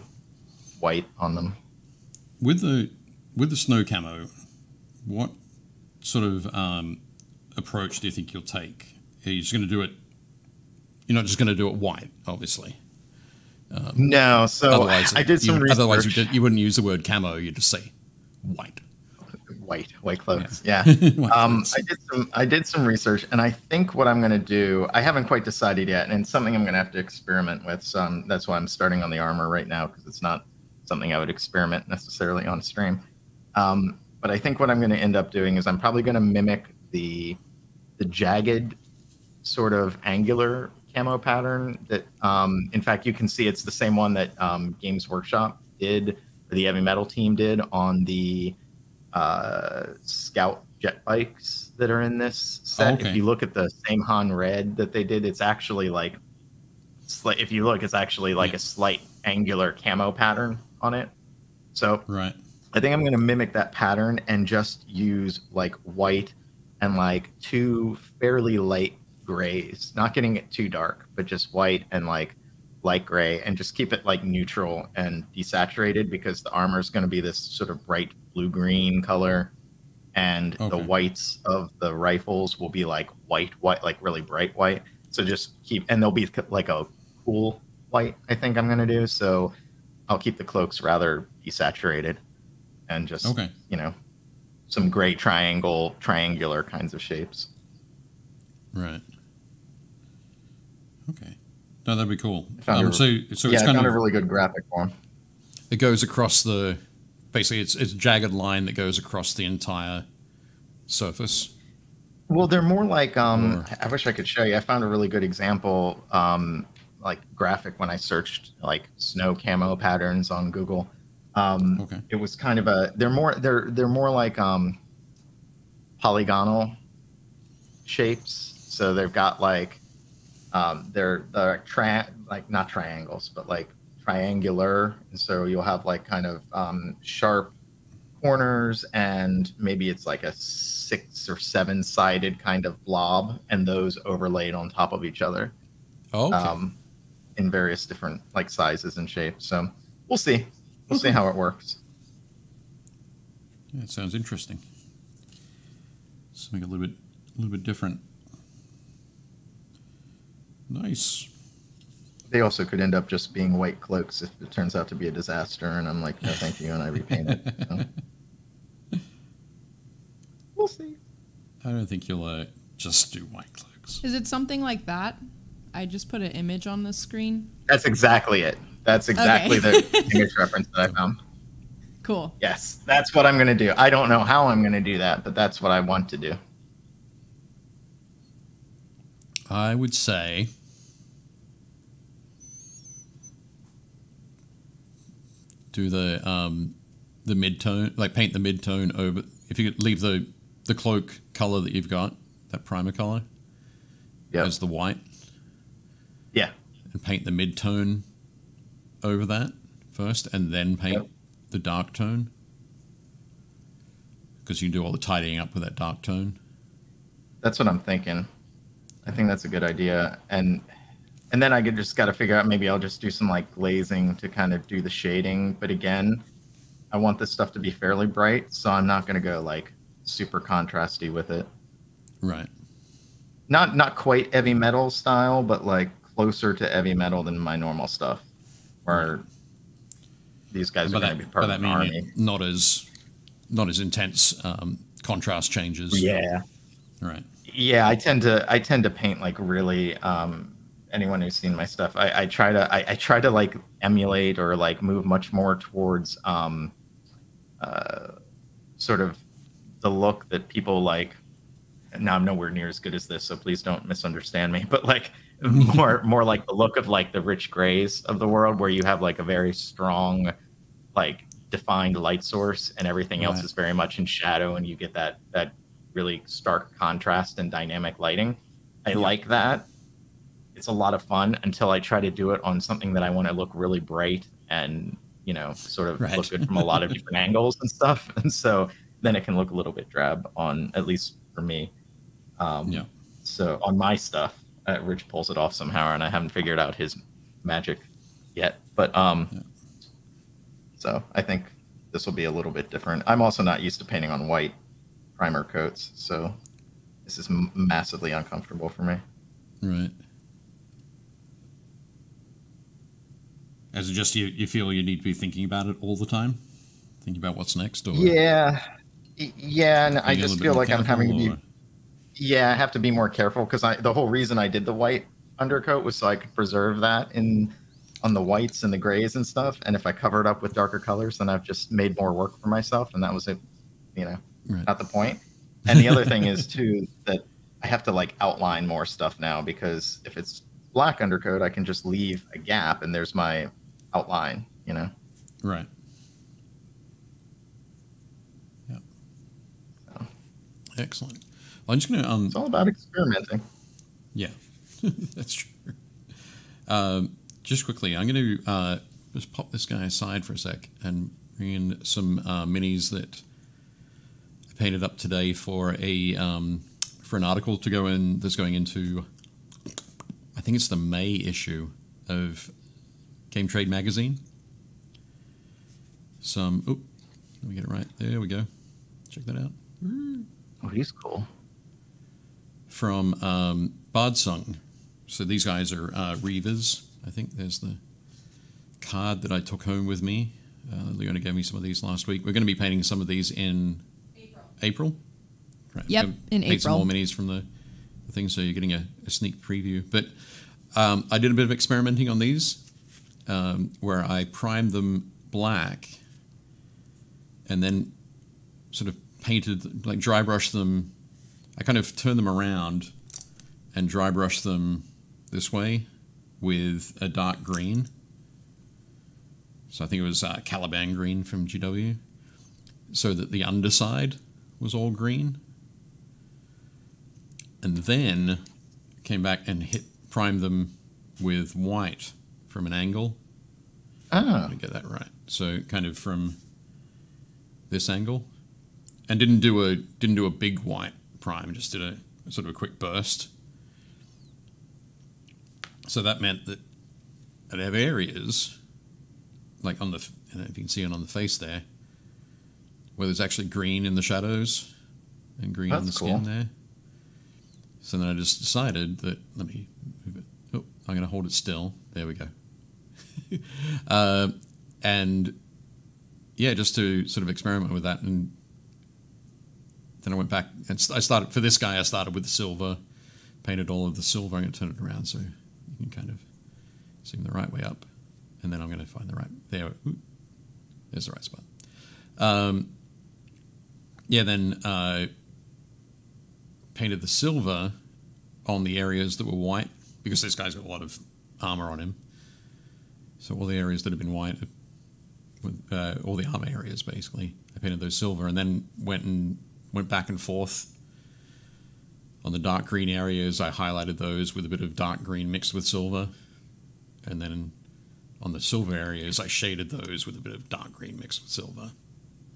white on them. With the with the snow camo, what sort of um, approach do you think you'll take? Are you just going to do it? You're not just going to do it white, obviously. No, so otherwise, I did some you, research. otherwise you, did, you wouldn't use the word camo. You'd just say white. white white clothes yeah, White um clothes. i did some i did some research and i think what i'm going to do i haven't quite decided yet and it's something i'm going to have to experiment with so I'm, that's why i'm starting on the armor right now because it's not something i would experiment necessarily on stream um, but i think what i'm going to end up doing is i'm probably going to mimic the the jagged sort of angular camo pattern that um, in fact you can see it's the same one that um, games workshop did or the heavy metal team did on the uh, scout jet bikes that are in this set. Okay. If you look at the same Han red that they did, it's actually like, if you look, it's actually like Yeah. a slight angular camo pattern on it. So Right. I think I'm going to mimic that pattern and just use like white and like two fairly light grays, not getting it too dark, but just white and like light gray and just keep it like neutral and desaturated because the armor is going to be this sort of bright blue green color and the whites of the rifles will be like white white like really bright white. So just keep and they'll be like a cool white i think i'm going to do. So i'll keep the cloaks rather desaturated and just Okay. you know some gray triangle triangular kinds of shapes Right. Okay. No, that'd be cool. Um, a- so, so yeah it's i kind found of a really good graphic 'em. it goes across the basically it's it's a jagged line that goes across the entire surface. Well, they're more like um Or- I wish I could show you. I found a really good example um like graphic when I searched like snow camo patterns on Google. Um Okay. it was kind of a they're more they're they're more like um polygonal shapes. So they've got like um they're they're tri- like not triangles, but like triangular. And so you'll have like kind of um sharp corners and maybe it's like a six or seven sided kind of blob and those overlaid on top of each other Oh, okay. um, in various different like sizes and shapes so we'll see we'll see how it works yeah, it sounds interesting. Something a little bit a little bit different. Nice. they also could end up just being white cloaks if it turns out to be a disaster and i'm like no thank you and i repaint it so. we'll see I don't think you'll uh, just do white cloaks. Is it something like that? I just put an image on the screen. that's exactly it That's exactly Okay. the image reference that I found. Cool. Yes, that's what I'm going to do. I don't know how I'm going to do that, but that's what I want to do. I would say do the um, the mid tone, like paint the mid tone over. If you could leave the the cloak color that you've got, that primer color, Yep. as the white, Yeah. and paint the mid tone over that first, and then paint Yep. the dark tone. Because you can do all the tidying up with that dark tone. That's what I'm thinking. I think that's a good idea. And and then I could just got to figure out maybe I'll just do some like glazing to kind of do the shading. But again, I want this stuff to be fairly bright, so I'm not going to go like super contrasty with it. Right. Not not quite heavy metal style, but like closer to heavy metal than my normal stuff. Where these guys By are going to be part of meaning army. not as not as intense um, contrast changes. Yeah. Right. yeah i tend to i tend to paint like really um anyone who's seen my stuff i, I try to I, I try to like emulate or like move much more towards um uh sort of the look that people like now i'm nowhere near as good as this so please don't misunderstand me but like more more like the look of like the rich grays of the world where you have like a very strong like defined light source and everything else is very much in shadow and you get that that really stark contrast and dynamic lighting. I like that. It's a lot of fun until i try to do it on something that i want to look really bright and you know sort of Right. look good from a lot of different angles and stuff. And so then it can look a little bit drab on at least for me. Um, Yeah. so on my stuff uh, rich pulls it off somehow and i haven't figured out his magic yet but um Yeah. so i think this will be a little bit different. I'm also not used to painting on white primer coats so this is m- massively uncomfortable for me. Right. As it just you, you feel you need to be thinking about it all the time, thinking about what's next, or? Yeah. Yeah and i just feel like i'm having to be careful, Yeah, I have to be more careful because I the whole reason I did the white undercoat was so I could preserve that in on the whites and the grays and stuff. And if I cover it up with darker colors, then I've just made more work for myself, and that was it. You know, Right. not the point. And the other thing is too that I have to like outline more stuff now because if it's black undercoat, I can just leave a gap and there's my outline. You know. right? Excellent. I'm just gonna um It's all about experimenting. Yeah, that's true. Um, just quickly, I'm going to uh, just pop this guy aside for a sec and bring in some uh, minis that I painted up today for a um, for an article to go in that's going into. I think it's the May issue of Game Trade magazine. Some. Oh, let me get it right. There we go. Check that out Oh, he's cool. From um, Bardsung. So these guys are uh, Reavers. I think there's the card that I took home with me. Uh, Leona gave me some of these last week. We're going to be painting some of these in April. April? Right. Yep, Gonna in paint Some more minis from the, the thing, so you're getting a, a sneak preview. But um, I did a bit of experimenting on these, um, where I primed them black, and then sort of painted, like dry brushed them. I kind of turn them around and dry brush them this way with a dark green. So I think it was uh, Caliban green from GW, so that the underside was all green. And then came back and hit primed them with white from an angle. Ah. Let me get that right. So kind of from this angle, and didn't do a didn't do a big white prime. Just did a sort of a quick burst. So that meant that I'd have areas like on the f- I don't know if you can see it on the face there, where there's actually green in the shadows and green in the That's skin cool. there. So then I just decided that let me move it. Oh, I'm going to hold it still. There we go. uh, and yeah, just to sort of experiment with that, and then I went back and I started for this guy. I started with the silver, painted all of the silver. I'm going to turn it around so you can kind of see him the right way up. and then I'm going to find the right there. Ooh, there's the right spot. Um, yeah, then uh, painted the silver on the areas that were white because this guy's got a lot of armor on him. So all the areas that have been white, uh, all the armor areas basically, I painted those silver, and then went and went back and forth on the dark green areas. I highlighted those with a bit of dark green mixed with silver, and then on the silver areas, I shaded those with a bit of dark green mixed with silver.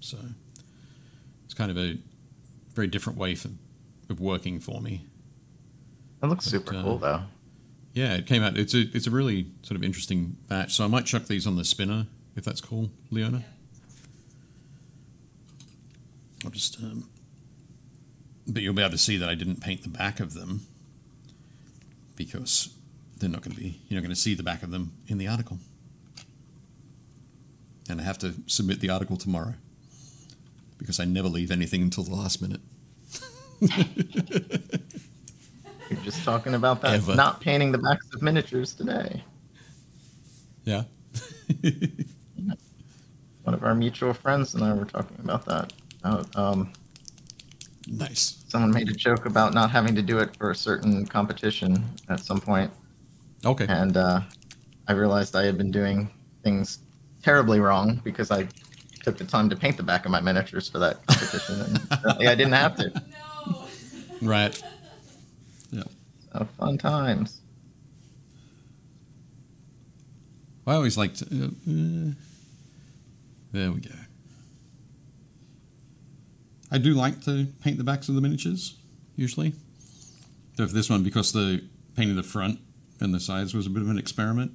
So it's kind of a very different way for, of working for me. That looks super uh, cool though. Yeah, it came out. It's a it's a really sort of interesting batch. So I might chuck these on the spinner if that's cool, Leona. I'll just. Um, but you'll be able to see that I didn't paint the back of them because they're not going to be. You're not going to see the back of them in the article, and I have to submit the article tomorrow because I never leave anything until the last minute. You're just talking about that. Ever. Not painting the backs of miniatures today. Yeah. One of our mutual friends and I were talking about that. Uh, um, nice. someone made a joke about not having to do it for a certain competition at some point, Okay. and uh, I realized I had been doing things terribly wrong because I took the time to paint the back of my miniatures for that competition, and apparently I didn't have to. No. Right. Yeah. So fun times. I always liked. Uh, uh, there we go. I do like to paint the backs of the miniatures usually. So for this one, because the painting the front and the sides was a bit of an experiment,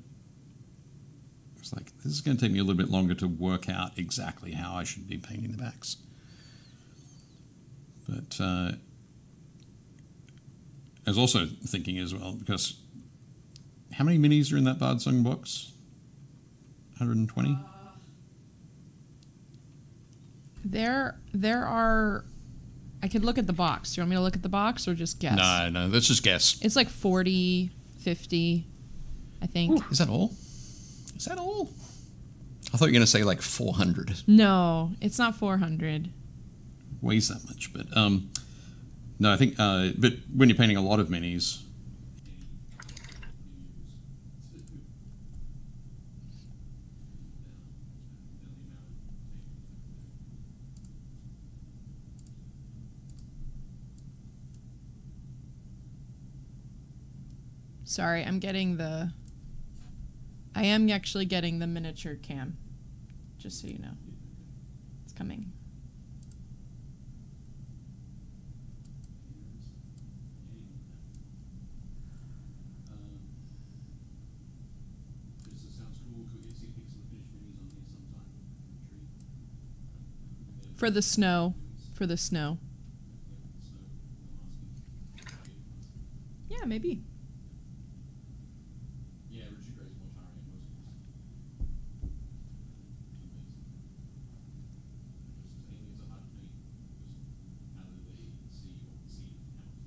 it's like this is going to take me a little bit longer to work out exactly how I should be painting the backs. But uh, I was also thinking as well because how many minis are in that Bardsung box? 120? There, there are. I could look at the box. Do you want me to look at the box or just guess? No, no, let's just guess. It's like 40, 50, I think. Is that all? Is that all? I thought you were going to say like 400. No, it's not 400. Weighs that much, but um, no, I think. Uh, but when you're painting a lot of minis, Sorry, I'm getting the. I am actually getting the miniature cam. Just so you know. It's coming. For the snow. For the snow. Yeah, maybe. Yeah, Richard Gray's more tiring than most of us. Just aliens are hard to paint because how do they see what see how much?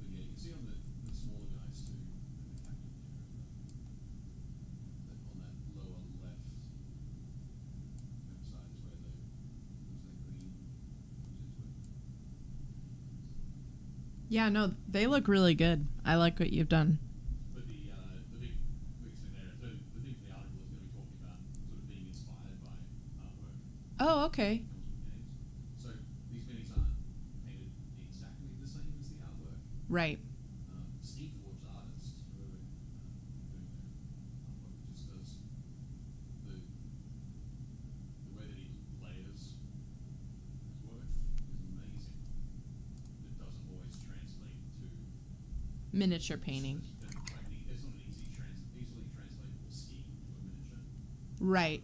But yeah, you can see on the, the smaller guys too. that on that lower left left side is where the was that green comes into it. Yeah, no, they look really good. I like what you've done. But the uh, the big biggest thing there, the, the thing for the article is going to be talking about sort of being inspired by artwork Oh, okay. that comes with games. So these minis aren't painted exactly the same as the artwork. Right. Um, Steve Forbes artist, whoever uh, doing their artwork, just does the the way that he layers his work is amazing. It doesn't always translate to Miniature painting. It's not an easy trans- easily translatable scheme to a miniature. Right. It's just sort of inspired by. painting. Right.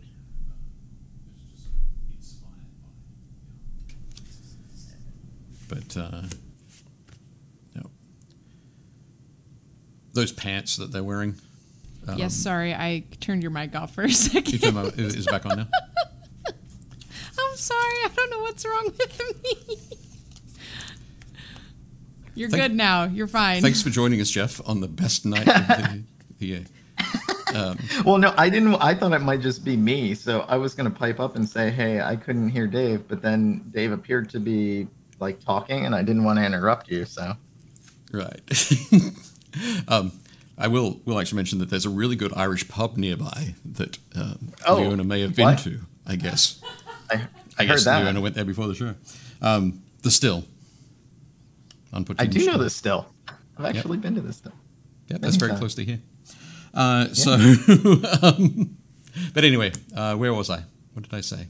but uh, no. Those pants that they're wearing. Um, yes, sorry, I turned your mic off for a second. About, is back on now? I'm sorry, I don't know what's wrong with me. You're Thank- good now. You're fine. Thanks for joining us, Jeff, on the best night of the, the year. Well, no, I didn't. I thought it might just be me, so I was gonna pipe up and say, "Hey, I couldn't hear Dave," but then Dave appeared to be like talking, and I didn't want to interrupt you. So, Right. um, I will will actually mention that there's a really good Irish pub nearby that um, Oh, Leona may have been what? to. I guess. I, I, I guess heard that. Leona went there before the show. Um, the Still. On I do know this still. I've Yep. actually been to this still. Yeah, that's very close to here. Uh, So, um, but anyway, uh, where was I? What did I say?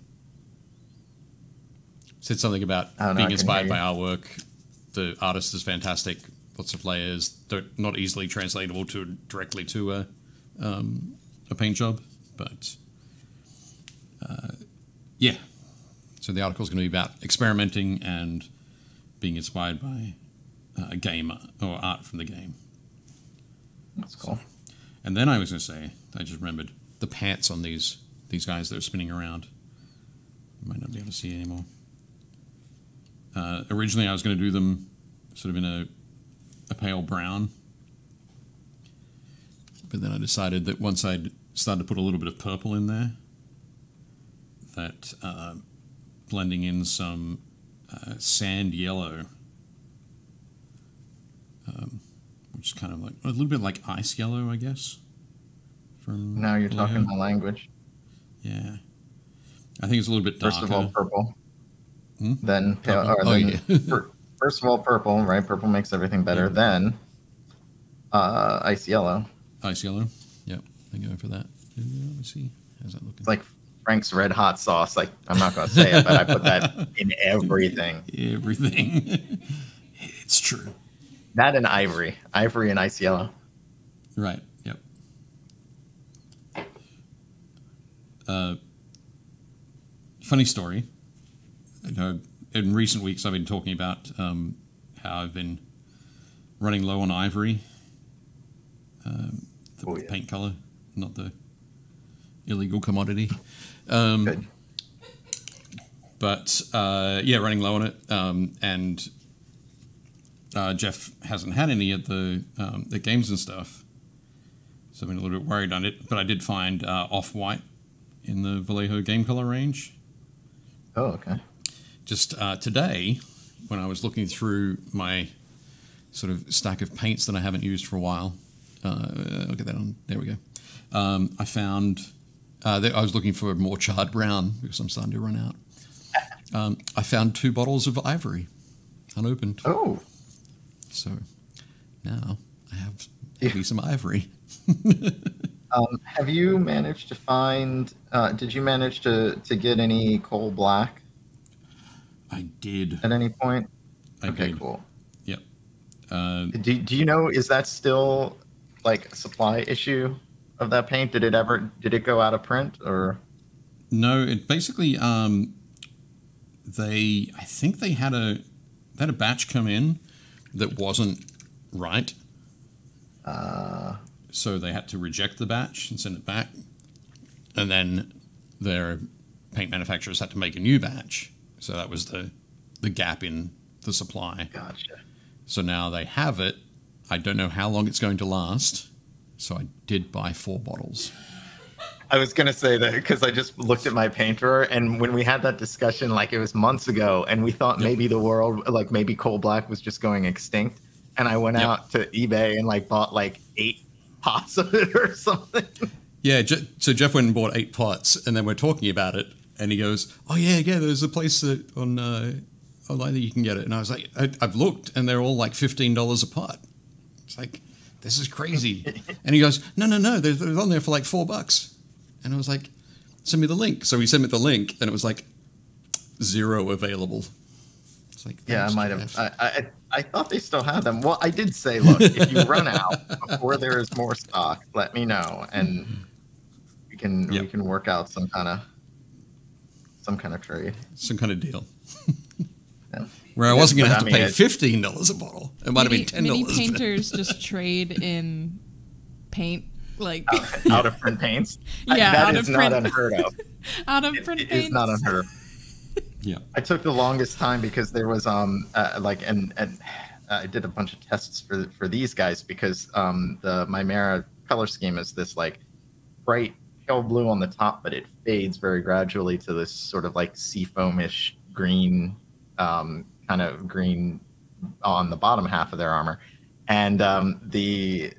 Said something about know, being inspired by our work. The artist is fantastic. Lots of layers. Don't, not easily translatable to directly to a um, a paint job, but uh, yeah. So the article is going to be about experimenting and being inspired by uh, a game or art from the game. That's cool. And then I was going to say, I just remembered the pants on these these guys that are spinning around. You might not be able to see anymore. Uh, originally, I was going to do them sort of in a, a pale brown. But then I decided that once I'd started to put a little bit of purple in there, that uh, blending in some uh, sand yellow, um, which is kind of like a little bit like ice yellow, I guess. From Now you're talking Vallejo. my language. Yeah, I think it's a little bit darker. First of all, purple. Hmm? Then pale. Or Oh, then yeah. first of all, purple. Right, purple makes everything better. Yeah. Then uh, ice yellow. ice yellow. Yep, I'm going for that. Uh, Let me see. How's that looking? It's like Frank's red hot sauce. Like I'm not gonna say it, but I put that in everything. everything. it's true. That and ivory, ivory and ice yellow. Right. Yep. Uh, funny story. You know, in recent weeks, I've been talking about um, how I've been running low on ivory, um, the Oh, yeah. paint color, not the illegal commodity. Um, Good. but uh, yeah, running low on it, um, and uh, Jeff hasn't had any of the um, the games and stuff, so I've been a little bit worried on it. But I did find uh, off white in the Vallejo game color range Oh, okay. just uh, today when I was looking through my sort of stack of paints that I haven't used for a while. Uh, I'll get that on. There we go. Um, I found uh, that I was looking for more charred brown because I'm starting to run out. Um, I found two bottles of ivory unopened. Oh, So now I have maybe some ivory. um, have you managed to find? Uh, did you manage to to get any coal black I did. at any point? I okay, did. cool. Uh, Do, do you know is that still like a supply issue of that paint? Did it ever did it go out of print or? No, it basically um, they I think they had a they had a batch come in that wasn't right, Uh, so they had to reject the batch and send it back, and then their paint manufacturers had to make a new batch. So that was the the gap in the supply. gotcha. So now they have it. I don't know how long it's going to last. So I did buy four bottles. I was gonna say that because I just looked at my painter, and when we had that discussion, like it was months ago, and we thought Yep. maybe the world, like maybe coal black was just going extinct, and I went Yep. out to eBay and like bought like eight pots of it or something. Yeah, so Jeff went and bought eight pots, and then we're talking about it, and he goes, "Oh yeah, yeah, there's a place that on uh, online that you can get it." And I was like, I, "I've looked, and they're all like fifteen dollars a pot." It's like, this is crazy. and he goes, "No, no, no, they're, they're on there for like four bucks." And I was like, "Send me the link." So he sent me the link, and it was like zero available. It's like, Yeah, I might have. I, I I thought they still had them. Well, I did say, look, if you run out before there is more stock, let me know, and we can we can work out some kind of some kind of trade. Some kind of deal. Yeah. Where I wasn't going to have I to pay fifteen dollars a bottle. It might have been Many- ten Many dollars. painters just trade in paint, like out of print paints. I- Yeah, that out is of not print. unheard of. out of It- print it paints. is not unheard of. Yeah. I took the longest time because there was um uh, like and and I did a bunch of tests for for these guys because um, the Mymeara color scheme is this like bright pale blue on the top, but it fades very gradually to this sort of like seafoamish green, um, kind of green on the bottom half of their armor, and um, the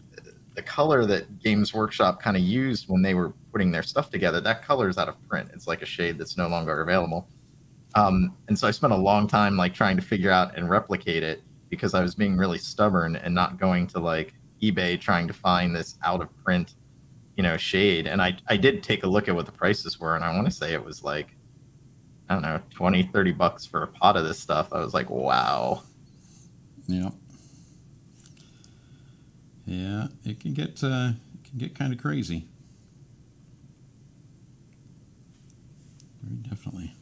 the color that Games Workshop kind of used when they were putting their stuff together, that color is out of print. It's like a shade that's no longer available. Um, and so I spent a long time like trying to figure out and replicate it because I was being really stubborn and not going to like eBay trying to find this out of print, you know, shade. And I, I did take a look at what the prices were, and I want to say it was like, I don't know, 20, 30 bucks for a pot of this stuff. I was like, wow. Yeah. Yeah, it can get uh, it can get kind of crazy. Very definitely.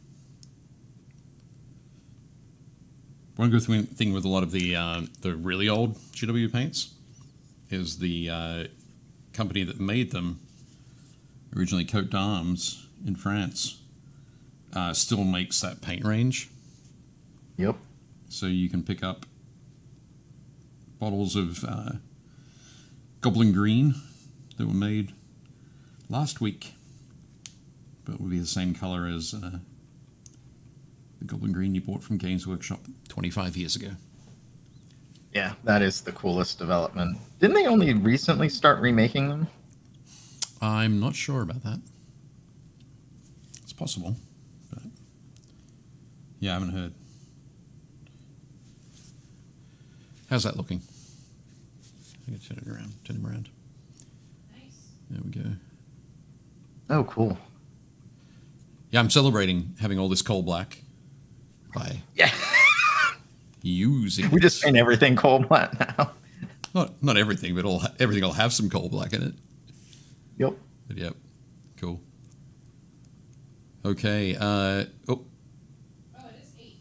One good thing thing with a lot of the uh, the really old GW paints is the uh, company that made them, originally Coat d'Arms in France, uh, still makes that paint range. Yep. So you can pick up bottles of uh, Goblin Green that were made last week, but would be the same color as uh, the Goblin Green you bought from Games Workshop 25 years ago. Yeah, that is the coolest development. Didn't they only recently start remaking them? I'm not sure about that. It's possible, but yeah, I haven't heard. How's that looking? I can turn it around. Turn him around. Nice. There we go. Oh, cool. Yeah, I'm celebrating having all this coal black by Yeah. using. we just paint everything coal black now. not not everything, but all everything will have some coal black in it. Yep. But yep, cool. Okay. Uh, oh, Oh, it is eight.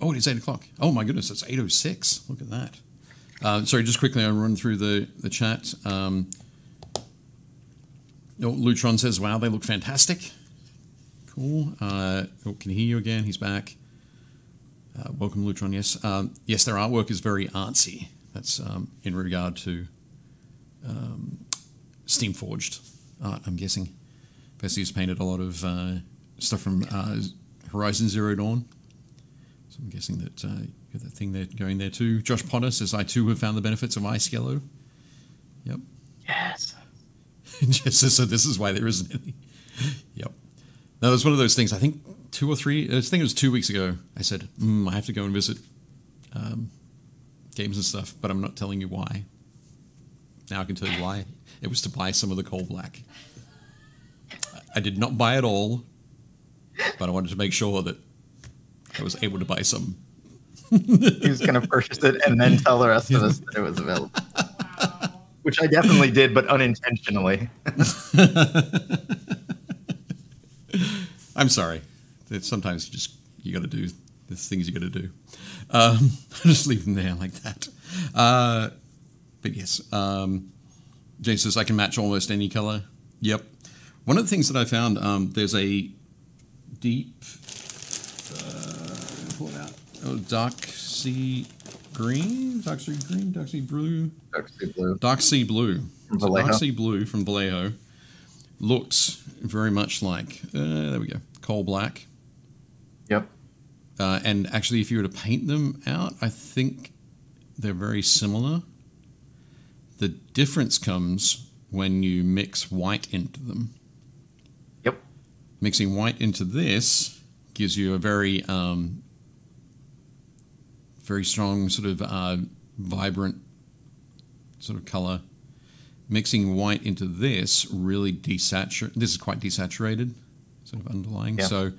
oh, it is eight o'clock. Oh my goodness, it's eight oh six. Look at that. Uh, sorry, just quickly, I'll run through the the chat. Um, oh, Lutron says, "Wow, they look fantastic." Cool. Uh, oh, can hear you again. He's back. Uh, welcome, Lutron. Yes, um, yes, their artwork is very artsy. That's um, in regard to um, Steam Forged art. I'm guessing. Bessie's painted a lot of uh, stuff from uh, Horizon Zero Dawn. So I'm guessing that got that thing there going there too. Josh Potter says, "I too have found the benefits of ice yellow." Yep. Yes. Just so this is why there isn't any. Yep. That was one of those things. I think two or three. I think it was two weeks ago. I said, mm, "I have to go and visit um, games and stuff," but I'm not telling you why. Now I can tell you why. It was to buy some of the coal black. I did not buy it all, but I wanted to make sure that I was able to buy some. He was going to purchase it and then tell the rest of us that it was available. Which I definitely did, but unintentionally. I'm sorry. Sometimes you just you got to do the things you got to do. Um, I'll just leave them there like that. Uh, but yes, um, Jay says I can match almost any color. Yep. One of the things that I found um, there's a deep uh, pull it out. Oh, dark sea green, dark sea green, dark sea blue. Dark sea blue. Dark Sea Blue. From So Vallejo. Dark Blue from Vallejo looks very much like, uh, there we go, coal black. Yep. Uh, and actually, if you were to paint them out, I think they're very similar. The difference comes when you mix white into them. Yep. Mixing white into this gives you a very, um, very strong sort of uh, vibrant sort of color. Mixing white into this really desaturate. This is quite desaturated, sort of underlying. Yeah. So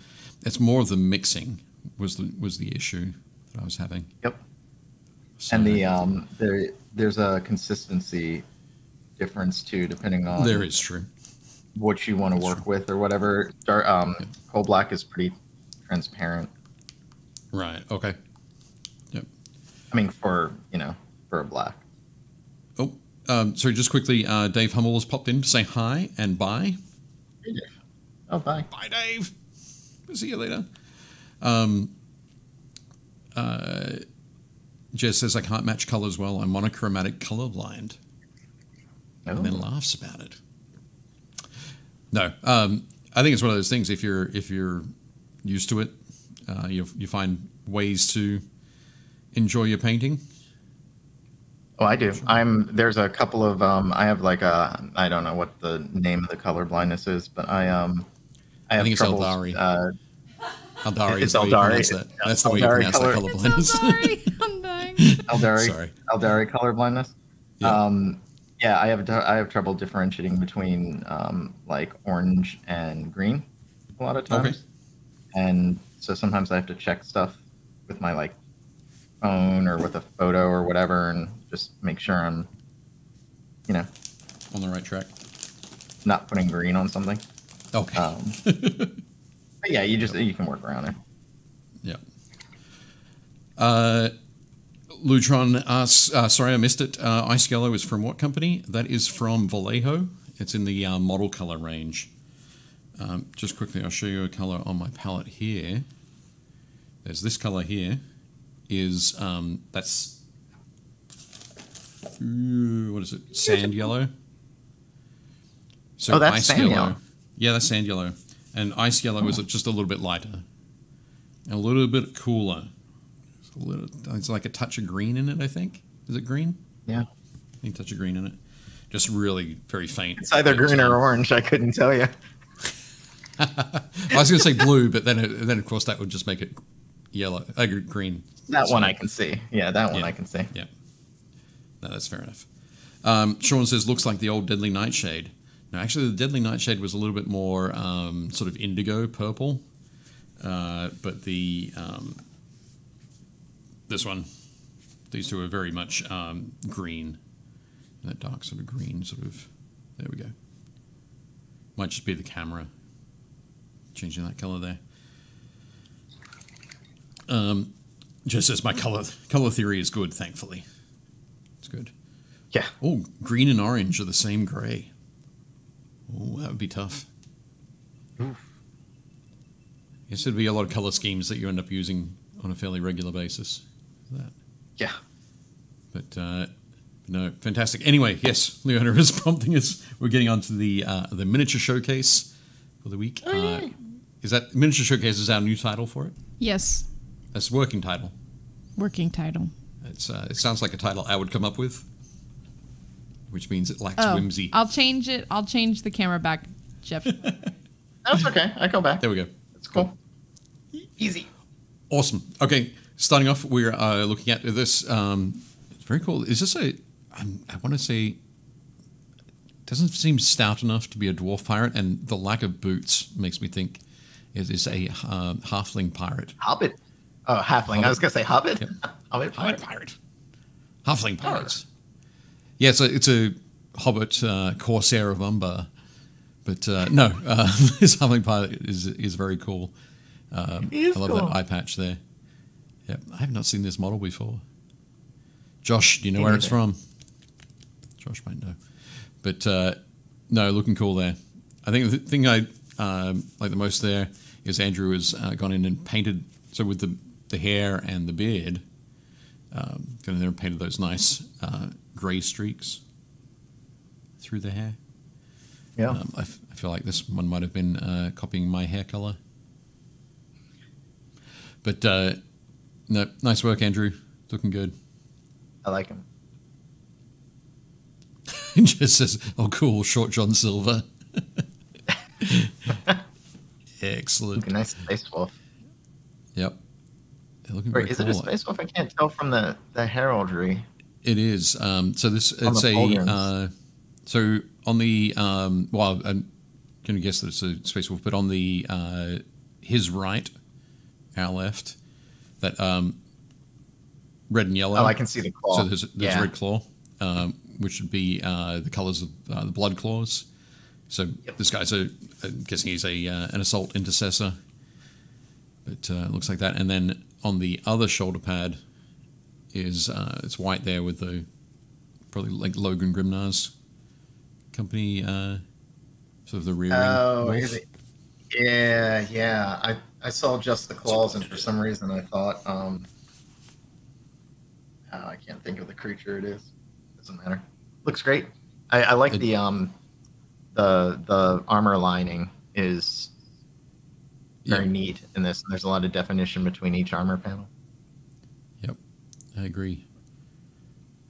it's more of the mixing was the was the issue that I was having. Yep. So And the um there there's a consistency difference too, depending on there is true. what you want to work with or whatever. Dark um coal black is pretty transparent. Right. Okay. I mean for you know, for a black. Oh, um, sorry. Just quickly, uh, Dave Hummel has popped in to say hi and bye. Oh bye. Bye, Dave. We'll See you later. Um, uh, Jess says I can't match colors well. I'm monochromatic colorblind, and then Oh. laughs about it. No, um, I think it's one of those things. If you're if you're used to it, uh, you you find ways to enjoy your painting. Oh, I do. I'm there's a couple of um I have like a I don't know what the name of the color blindness is, but I um I have think it's troubles, Eldari. Uh, Aldari It's is the you Eldari. pronounce that. That's the way you pronounce color- that color blindness. so sorry. I'm dying. Eldari Sorry. Eldari color blindness. Yeah. Um yeah, I have I have trouble differentiating between um like orange and green a lot of times. Okay. And so sometimes I have to check stuff with my like phone or with a photo or whatever and just make sure I'm you know, On the right track. not putting green on something. Okay. Um, but yeah, you just you can work around it. Yeah. Uh, Lutron asks, uh, sorry, I missed it. Uh, Ice Yellow is from what company? That is from Vallejo. It's in the uh, model color range. Um, just quickly, I'll show you a color on my palette here. There's this color here. Is um, that's Ooh, what is it? Sand yellow. So Oh, that's sand yellow. Yeah, that's sand yellow, and ice yellow is just a little bit lighter, and a little bit cooler. It's, a little, it's like a touch of green in it. I think is it green? Yeah. I A touch of green in it. Just really very faint. It's either green or orange. I couldn't tell you. I was going to say blue, but then then of course that would just make it yellow, uh, green. That So- one I can see. Yeah, that one Yeah. I can see. Yeah. No, that's fair enough. Um, Sean says, looks like the old Deadly Nightshade. No, actually, the Deadly Nightshade was a little bit more um, sort of indigo purple. Uh, but the um, this one, these two are very much um, green. That dark sort of green, sort of. There we go. Might just be the camera changing that color there. Um, just as my color color theory is good, thankfully. It's good. Yeah. Oh, green and orange are the same gray. Oh, that would be tough. Yes, there'd be a lot of color schemes that you end up using on a fairly regular basis. That, Yeah. but uh, no, fantastic. Anyway, yes, Leona is prompting us. We're getting on to the uh, the miniature showcase for the week. Uh, is that miniature showcase is our new title for it? Yes. That's the working title. Working title. It's uh, it sounds like a title I would come up with, which means it lacks Oh, whimsy. I'll change it. I'll change the camera back, Jeff. That's okay. I go back. There we go. It's cool. Easy. Awesome. Okay, starting off, we're uh, looking at this. Um, it's very cool. Is this a? I'm, I want to say. Doesn't seem stout enough to be a dwarf pirate, and the lack of boots makes me think it is a um, halfling pirate. Hobbit. Oh, halfling. I was gonna say hobbit. Yep. Hobbit. Hobbit pirate. Halfling pirates. Yeah, it's a, it's a hobbit uh, corsair of Umbar. But uh, no, uh, this halfling pirate is is very cool. Um, is I love cool. that eye patch there. Yep, I have not seen this model before. Josh, do you know Me where it's neither. from? Josh might know. But uh, no, looking cool there. I think the thing I um, like the most there is Andrew has uh, gone in and painted. So with the the hair and the beard, um, gone in there and painted those nice uh, grey streaks through the hair. Yeah. Um, I, f- I feel like this one might have been uh, copying my hair color. But uh, no, nice work, Andrew. Looking good. I like him. just says, "Oh, cool, short John Silver." Excellent. Looking nice space wolf. Yep. They're looking Wait, is it a space wolf? I can't tell from the the heraldry. It is. Um, so this On it's the a pauldrons. uh, so on the um, well, I'm going to guess that it's a space wolf, but on the uh, his right, our left, that um, red and yellow. Oh, I can see the claw. So there's there's yeah. red claw, um, which would be uh, the colors of uh, the blood claws. So this guy's a, I'm guessing he's a uh, an assault intercessor. But uh, it looks like that, and then on the other shoulder pad is uh, it's white there with the probably like Logan Grimnar's company, uh, sort of the rear Oh, end. is it? Yeah, yeah. I I saw just the claws, and for some reason I thought um oh, I can't think of the creature it is. Doesn't matter. Looks great. I, I like It- the um the the armor lining is very neat in this. There's a lot of definition between each armor panel. Yep, I agree.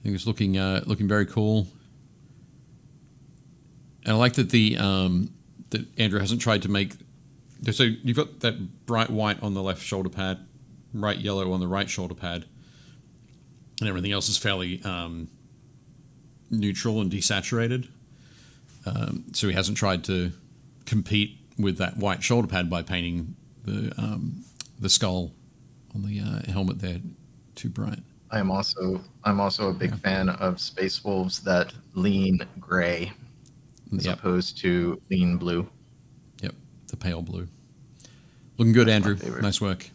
I think it's looking uh, looking very cool, and I like that the um, that Andrew hasn't tried to make. So you've got that bright white on the left shoulder pad, bright yellow on the right shoulder pad, and everything else is fairly um, neutral and desaturated. Um, so he hasn't tried to compete with that white shoulder pad by painting the um, the skull on the uh, helmet there too bright. I am also I'm also a big fan of space wolves that lean gray as Yep. opposed to lean blue. Yep, the pale blue. Looking good, That's Andrew. Nice work.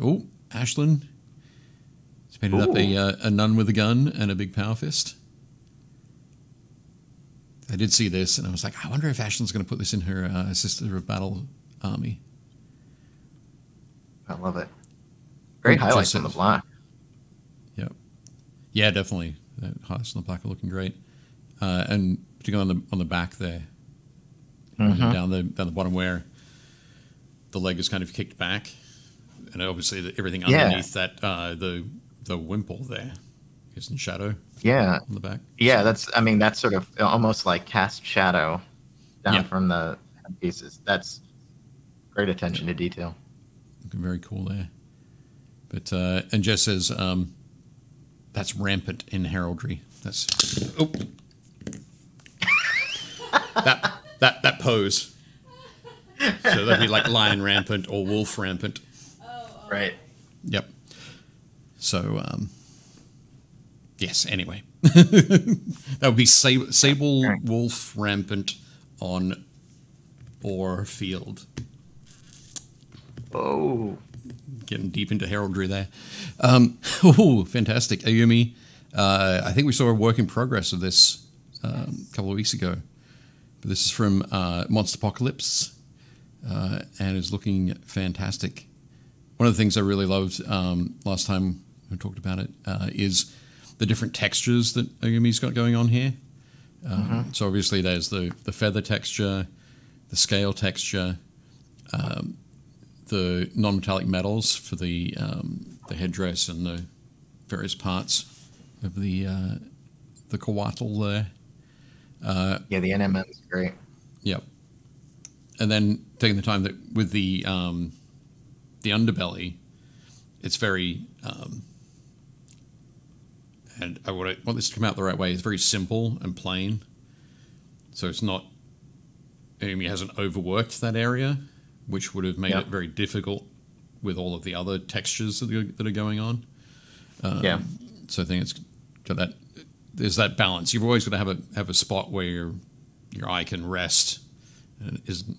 Oh, Ashlyn. He's painted up a, uh, a nun with a gun and a big power fist. I did see this, and I was like, I wonder if Ashlyn's going to put this in her uh, Sister of Battle army. I love it. Great highlights on the black. Yep. Yeah, definitely. The highlights on the black are looking great, uh, and particularly on the on the back there, Mhm. down the down the bottom where the leg is kind of kicked back, and obviously the, everything Yeah. underneath that uh, the the wimple there is in shadow Yeah, on the back. yeah. That's I mean that's sort of almost like cast shadow down Yeah. from the pieces. That's great attention to detail. Looking very cool there. But uh, and Jess says um, that's rampant in heraldry. That's oh that that that pose. So that'd be like lion rampant or wolf rampant. Right. Yep. So um, yes. Anyway, that would be sable, sable Right. wolf rampant on or field. Oh, getting deep into heraldry there. Um, oh, fantastic. Ayumi, uh, I think we saw a work in progress of this um, a couple of weeks ago. But this is from uh, Monsterpocalypse uh, and is looking fantastic. One of the things I really loved um, last time we talked about it uh, is the different textures that Ayumi's got going on here. Um, So obviously there's the, the feather texture, the scale texture, um, the non-metallic metals for the um, the headdress and the various parts of the uh, the coatl there. Uh, yeah. The NMM is great. Yep. And then taking the time that with the um, the underbelly, it's very um, and I want, want this to come out the right way. It's very simple and plain, so it's not. Amy hasn't overworked that area, which would have made Yep. it very difficult with all of the other textures that are, that are going on. Um, yeah. So I think it's got that. There's that balance. You've always got to have a have a spot where your your eye can rest and isn't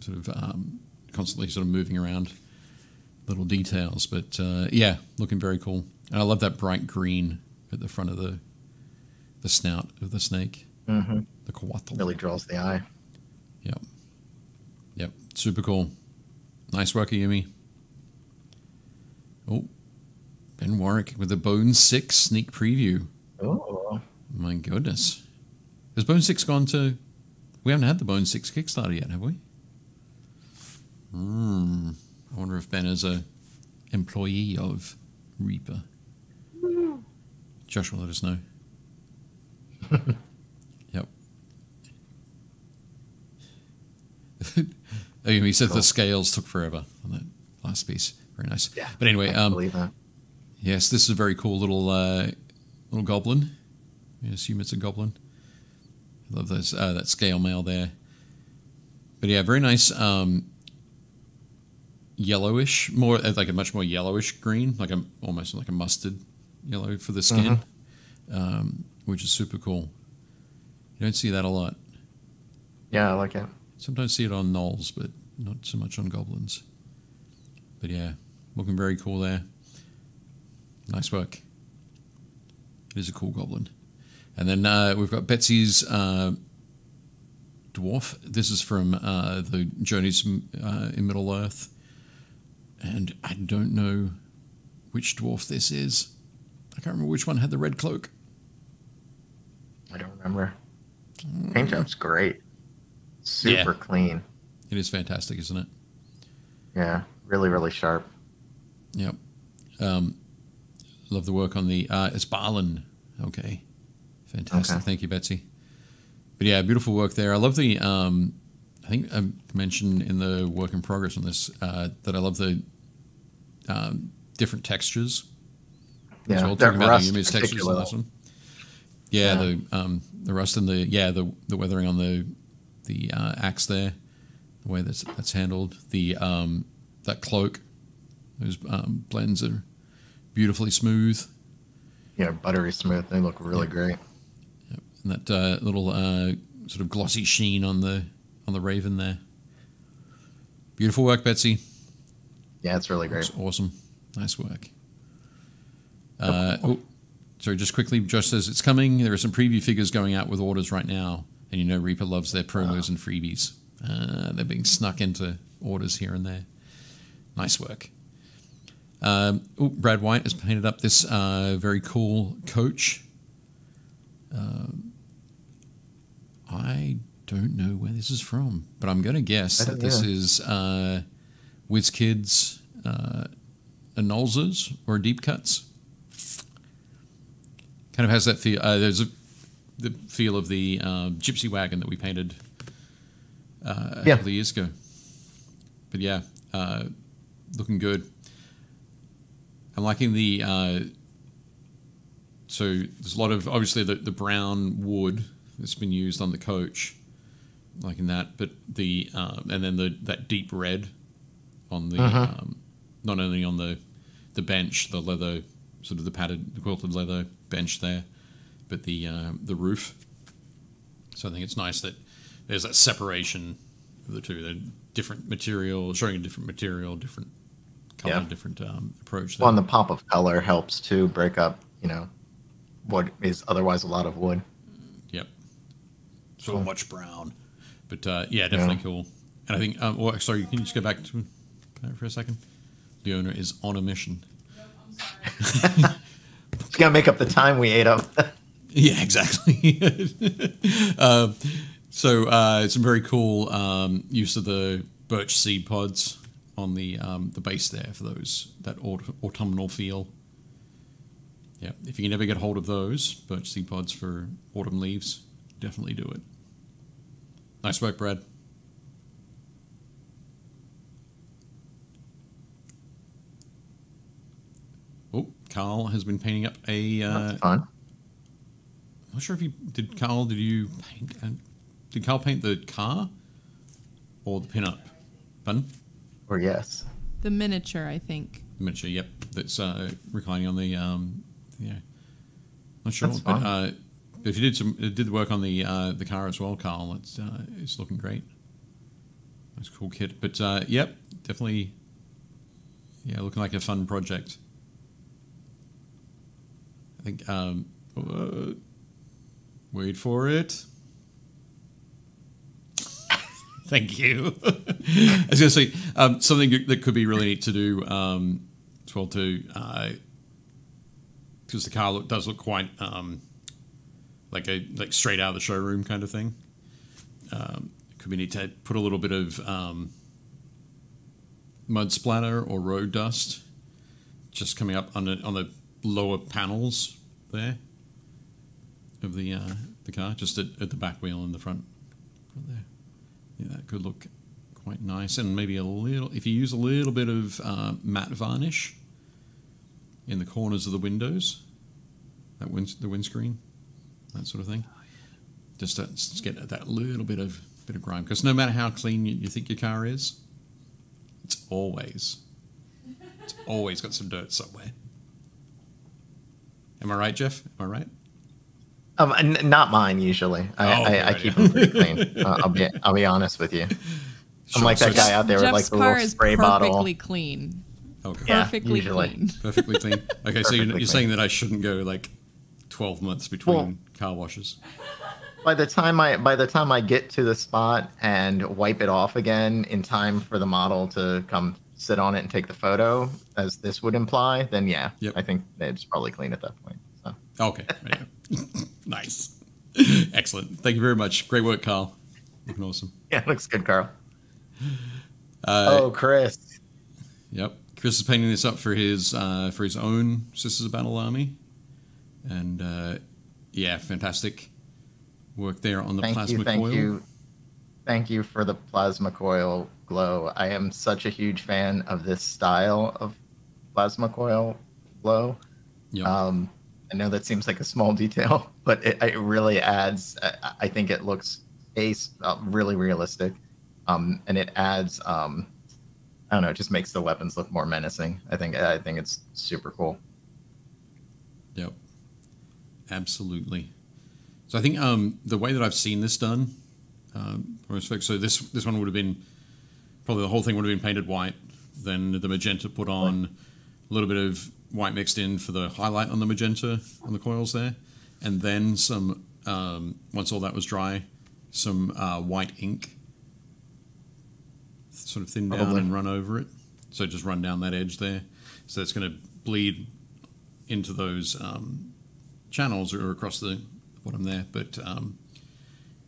sort of um, constantly sort of moving around little details. But uh, yeah, looking very cool. And I love that bright green at the front of the the snout of the snake, hmm the coatl. Really draws the eye. Yep. Yep. Super cool. Nice work, Yumi. Oh, Ben Warwick with the Bone Six sneak preview. Oh, My goodness. Has Bone Six gone to? We haven't had the Bone Six Kickstarter yet, have we? Hmm. I wonder if Ben is a employee of Reaper. Josh will let us know. yep. oh, he said Cool. the scales took forever on that last piece. Very nice. yeah. But anyway, I um, believe that. Yes, this is a very cool little uh, little goblin. I assume it's a goblin. I love those uh, that scale mail there. But yeah, very nice um, yellowish, more uh, like a much more yellowish green, like a almost like a mustard yellow for the skin, um, which is super cool. You don't see that a lot. Yeah, I like it. Sometimes see it on gnolls, but not so much on goblins. But yeah, looking very cool there. Nice work. It is a cool goblin. And then uh, we've got Betsy's uh, dwarf. This is from uh, the Journeys uh, in Middle Earth. and I don't know which dwarf this is. I can't remember which one had the red cloak. I don't remember. Paint job's great. Super Yeah. clean. It is fantastic, isn't it? Yeah, really, really sharp. Yep. Um, love the work on the. Uh, it's Barlin. Okay. Fantastic. Okay. Thank you, Betsy. But yeah, beautiful work there. I love the. Um, I think I mentioned in the work in progress on this uh, that I love the um, different textures. Yeah, as well, talking about the Yumi's textures in this one. Yeah, Yeah. the um, the rust and the yeah the the weathering on the the uh, axe there, the way that's that's handled. The um, that cloak, those um, blends are beautifully smooth. Yeah, buttery smooth. They look really Yeah. great. and that uh, little uh, sort of glossy sheen on the on the raven there. Beautiful work, Betsy. Yeah, it's really great. Looks awesome. Nice work. Uh, oh, sorry, just quickly, Josh says it's coming. There are some preview figures going out with orders right now, and you know Reaper loves their promos and freebies. Uh, they're being snuck into orders here and there. Nice work. Um, oh, Brad White has painted up this uh, very cool coach. Um, I don't know where this is from, but I'm going to guess that don't this is uh, WizKids uh, Nolzur's or Deep Cuts. Kind of has that feel. Uh, there's a, the feel of the uh, Gypsy Wagon that we painted uh, a Yeah. couple of years ago. But yeah, uh, looking good. I'm liking the. Uh, so there's a lot of obviously the, the brown wood that's been used on the coach, liking that. But the um, and then the that deep red on the Mhm. um, not only on the the bench, the leather sort of the padded, the quilted leather bench there, but the uh, the roof. So I think it's nice that there's that separation of the two. They're different material, showing a different material, different color, Yeah. different um, approach. Well, and the pop of color helps to break up, you know, what is otherwise a lot of wood. Yep. So much brown, but uh, yeah, definitely Yeah. cool. And I think, um, well, sorry, can you just go back to for a second? The owner is on a mission. It's gonna make up the time we ate up. Yeah, exactly. um, so uh, some very cool um, use of the birch seed pods on the um, the base there for those that aut- autumnal feel. Yeah, if you can ever get hold of those birch seed pods for autumn leaves, definitely do it. Nice work, Brad. Carl has been painting up a. Uh, That's fun. I'm not sure if you did. Carl, did you paint? Uh, did Carl paint the car or the pinup? Pardon? Or yes. The miniature, I think. The miniature. Yep, that's uh, reclining on the. Um, yeah, not sure, That's but fun. uh, if you did some uh, did the work on the uh, the car as well, Carl, it's uh, it's looking great. Nice, cool kit. But uh, yep, definitely. Yeah, looking like a fun project. I think. Um, uh, wait for it. Thank you. I was going to say um, something that could be really neat to do um, as well too, because the car look, does look quite um, like a like straight out of the showroom kind of thing. Um, could be neat to put a little bit of um, mud splatter or road dust just coming up on the on the lower panels there of the uh, the car, just at, at the back wheel and the front, front there. Yeah, that could look quite nice, and maybe a little. If you use a little bit of uh, matte varnish in the corners of the windows, that wind, the windscreen, that sort of thing, just to just get that little bit of bit of grime. Because no matter how clean you, you think your car is, it's always it's always got some dirt somewhere. Am I right, Jeff? Am I right? Um, n- not mine usually. I, Oh, I, I keep yeah. them pretty clean. Uh, I'll be I'll be honest with you. I'm Sure, like so that guy out there with like Jeff's the car little is spray perfectly bottle. clean. Okay. Yeah, Perfectly usually. clean. Perfectly clean. Okay, so you're, you're saying that I shouldn't go like 12 months between Well- car washes. By the time I by the time I get to the spot and wipe it off again in time for the model to come sit on it and take the photo, as this would imply, then yeah, Yep. I think it's probably clean at that point. So. Okay. Nice. Excellent. Thank you very much. Great work, Carl. Looking awesome. Yeah, looks good, Carl. Uh, oh, Chris. Yep. Chris is painting this up for his uh, for his own Sisters of Battle Army, and uh, yeah, fantastic work there on the Thank plasma you, thank coil. you, thank you for the plasma coil glow. I am such a huge fan of this style of plasma coil glow. Yep. Um, I know that seems like a small detail, but it, it really adds. I, I think it looks ace uh, really realistic, um, and it adds. Um, I don't know. It just makes the weapons look more menacing. I think. I think it's super cool. Yep. Absolutely. So I think um, the way that I've seen this done, um, so this this one would have been probably the whole thing would have been painted white, then the magenta put on a little bit of white mixed in for the highlight on the magenta on the coils there, and then some um, once all that was dry, some uh, white ink, sort of thin down and run over it. So just run down that edge there. So it's going to bleed into those um, channels or across the bottom there. But um,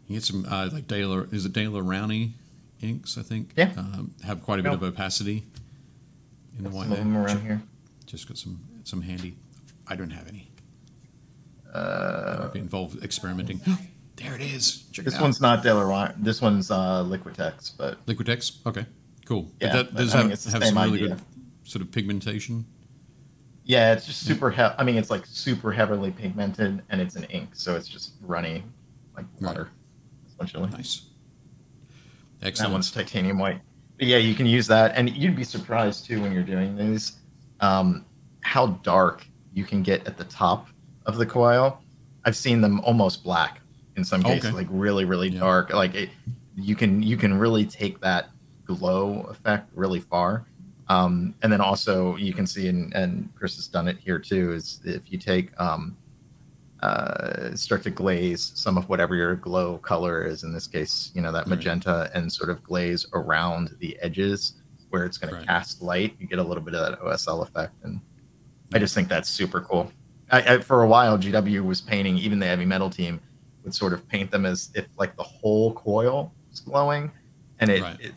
you get some uh, like Dale, is it Daler-Rowney inks? I think. Yeah. Um, have quite a bit of opacity in the Some of them around Ju- here. Just got some some handy. I don't have any. Uh, involved experimenting. there it is. Check this it one's not Delaware. This one's uh, Liquitex, but Liquitex. Okay, cool. Yeah, but that but does I mean, have, it's the have same some really idea. good sort of pigmentation. yeah, it's just super. He- I mean, it's like super heavily pigmented, and it's an ink, so it's just runny like Right. water, essentially. Nice. That one's titanium white. But yeah, you can use that, and you'd be surprised too when you're doing these, um, how dark you can get at the top of the coil. I've seen them almost black in some cases, Okay. like really, really Yeah. dark. Like it, you can you can really take that glow effect really far. Um, and then also you can see, and, and Chris has done it here too, is if you take um, uh, start to glaze some of whatever your glow color is. In this case, you know that Right. magenta, and sort of glaze around the edges where it's going Right. to cast light. You get a little bit of that OSL effect, and I just think that's super cool. I, I, for a while, GW was painting even the heavy metal team would sort of paint them as if like the whole coil is glowing, and it, Right. it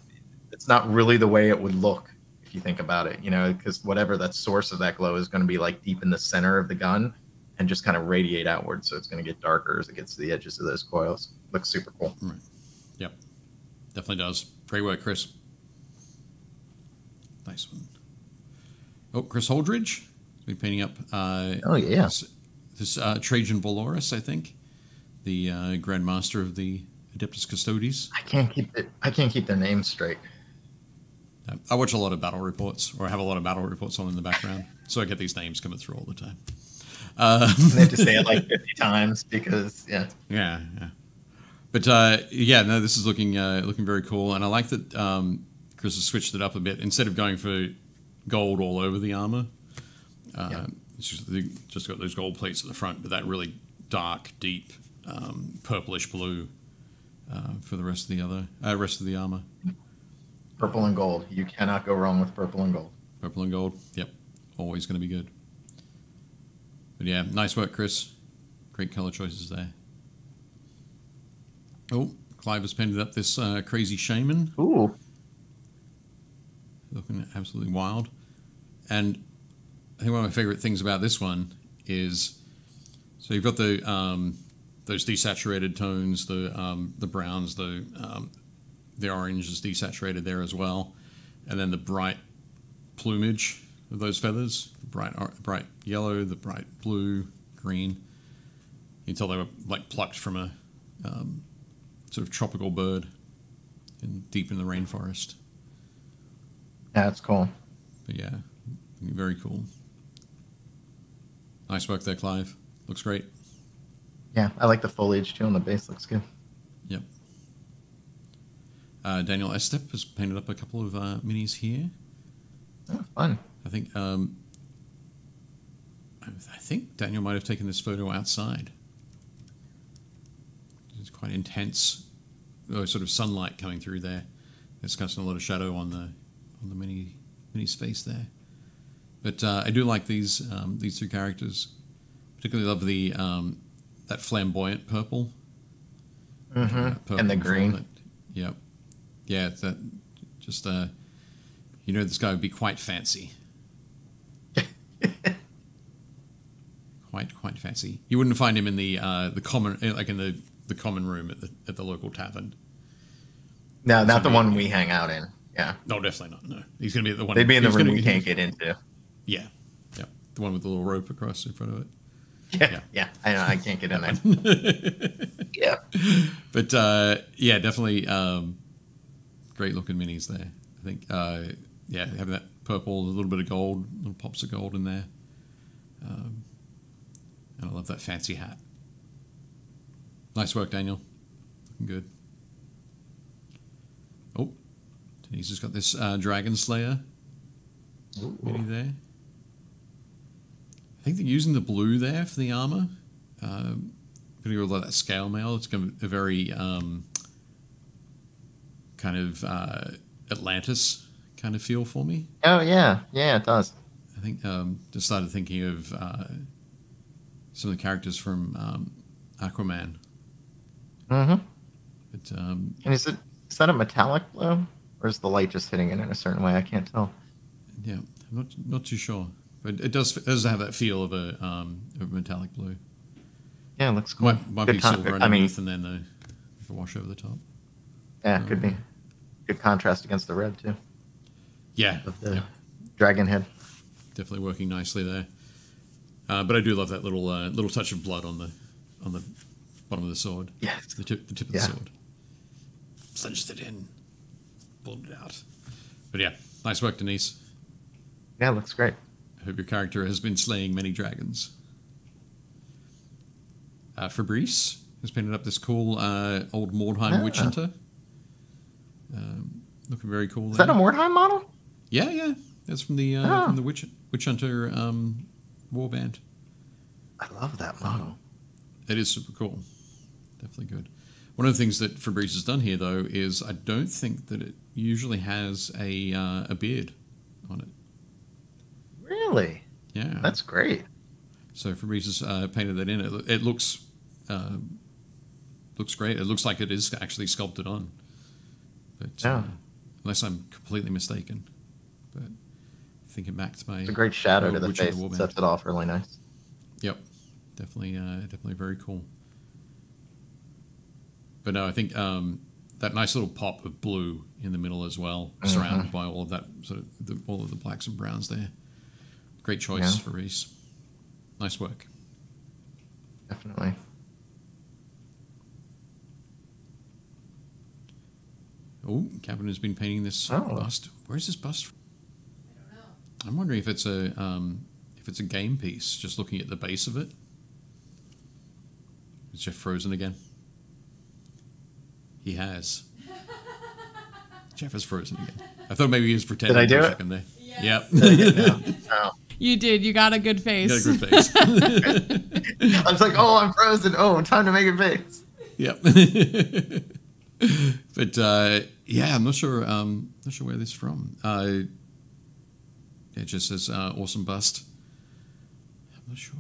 it's not really the way it would look if you think about it. You know, because whatever that source of that glow is going to be like deep in the center of the gun and just kind of radiate outward. So it's going to get darker as it gets to the edges of those coils. Looks super cool. Right. Yep. Definitely does. Great work, Chris. Nice one. Oh, Chris Holdridge. He's been painting up uh, Oh yeah, this, this uh, Trajan Valoris, I think, the uh, Grand Master of the Adeptus Custodes. I can't keep it. I can't keep their names straight. I watch a lot of battle reports, or I have a lot of battle reports on in the background, so I get these names coming through all the time. Uh, They have to say it like 50 times because yeah. Yeah, yeah. But uh, yeah, no, this is looking uh, looking very cool, and I like that um, Chris has switched it up a bit. Instead of going for gold all over the armor, uh, Yeah. it's just, they just got those gold plates at the front, but that really dark, deep um, purplish blue uh, for the rest of the other uh, rest of the armor. Purple and gold. You cannot go wrong with purple and gold. Purple and gold. Yep, always going to be good. But yeah, nice work, Chris. Great color choices there. Oh, Clive has painted up this uh, crazy shaman, Ooh. looking absolutely wild. And I think one of my favorite things about this one is so you've got the um, those desaturated tones, the um, the browns, the um, the orange is desaturated there as well, and then the bright plumage of those feathers, bright bright yellow, the bright blue, green. You can tell they were like plucked from a um, sort of tropical bird in deep in the rainforest. Yeah, that's cool. But yeah, very cool. Nice work there, Clive. Looks great. Yeah, I like the foliage too on the base. Looks good. Yep. Uh, Daniel Estep has painted up a couple of uh, minis here. Oh, fun. I think um, I I think Daniel might have taken this photo outside. It's quite intense, oh, sort of sunlight coming through there. It's casting a lot of shadow on the on the mini Minnie's face there. But uh, I do like these um, these two characters. Particularly love the um, that flamboyant purple. hmm Uh, purple And the green. Yep. Yeah, that just uh you know this guy would be quite fancy. Quite quite fancy. You wouldn't find him in the uh the common eh, like in the the common room at the at the local tavern. No, not the one we hang out in. Yeah. No, definitely not. No. He's going to be the one They'd be in the room we can't get into. Yeah. Yep. The one with the little rope across in front of it. Yeah. Yeah. Yeah. I know. I can't get in there. yeah. But uh, yeah, definitely um, great looking minis there. I think uh, yeah, having that purple, a little bit of gold, little pops of gold in there, um, and I love that fancy hat. Nice work, Daniel. Looking good. Oh, Denise has got this uh, Dragon Slayer mini there. I think they're using the blue there for the armor. Um, particularly with that scale mail, it's going to be a very um, kind of uh, Atlantis kind of feel for me. Oh yeah. Yeah. It does. I think um, just started thinking of uh, some of the characters from um, Aquaman. hmm But um, And is it is that a metallic blue, or is the light just hitting it in a certain way? I can't tell. yeah, I'm not not too sure. But it does it does have that feel of a, um, of metallic blue. Yeah, it looks cool. Might, might be con- silver I mean, underneath and then the, the wash over the top. yeah, it could be good contrast against the red too Yeah, of the yeah, dragon head. definitely working nicely there. Uh, but I do love that little uh, little touch of blood on the on the bottom of the sword. Yes. the tip the tip of Yeah. the sword. Plunged it in, pulled it out. But yeah, nice work, Denise. Yeah, looks great. I hope your character has been slaying many dragons. Uh, Fabrice has painted up this cool uh, old Mordheim Ah. witch hunter. Um, looking very cool. Is there. that a Mordheim model? Yeah, yeah. That's from the uh, Ah. from the witch witch hunter um, warband. I love that model. It is super cool. Definitely good. One of the things that Fabrice has done here, though, is I don't think that it usually has a uh, a beard on it. Really? Yeah. That's great. So Fabrice has uh, painted that in. It, it looks uh, looks great. It looks like it is actually sculpted on. But uh, Yeah. unless I'm completely mistaken. But thinking back to my It's a great shadow Oh, to the Witch of the face. Sets it off really nice. Yep, definitely, uh, definitely very cool. But no, I think um, that nice little pop of blue in the middle as well, Mm-hmm. surrounded by all of that sort of the, all of the blacks and browns there. Great choice Yeah. Fabrice. Nice work. Definitely. Oh, Kevin has been painting this Oh. bust. Where's this bust? From? I'm wondering if it's a um, if it's a game piece. Just looking at the base of it. Is Jeff frozen again? He has. Jeff is frozen again. I thought maybe he was pretending Did I do for a it? second there. Yep. No. You did. You got a good You face. got a good face. I was like, oh, I'm frozen. Oh, time to make a face. Yep. but uh, yeah, I'm not sure. Um, not sure where this is from. Uh, it just says uh, awesome bust. I'm not sure,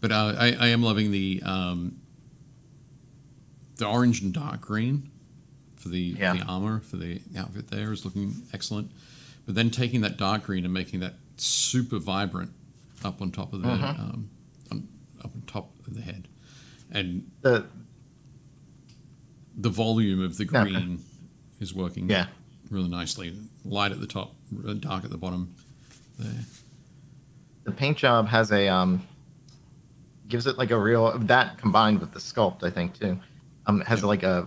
but uh, I, I am loving the um, the orange and dark green for the Yeah. the armor for the outfit. There is looking excellent, but then taking that dark green and making that super vibrant up on top of the Mhm. um, on, up on top of the head, and The the volume of the Okay. green is working yeah. really nicely. Light at the top, dark at the bottom. There. the paint job has a um gives it like a real that combined with the sculpt i think too um has like a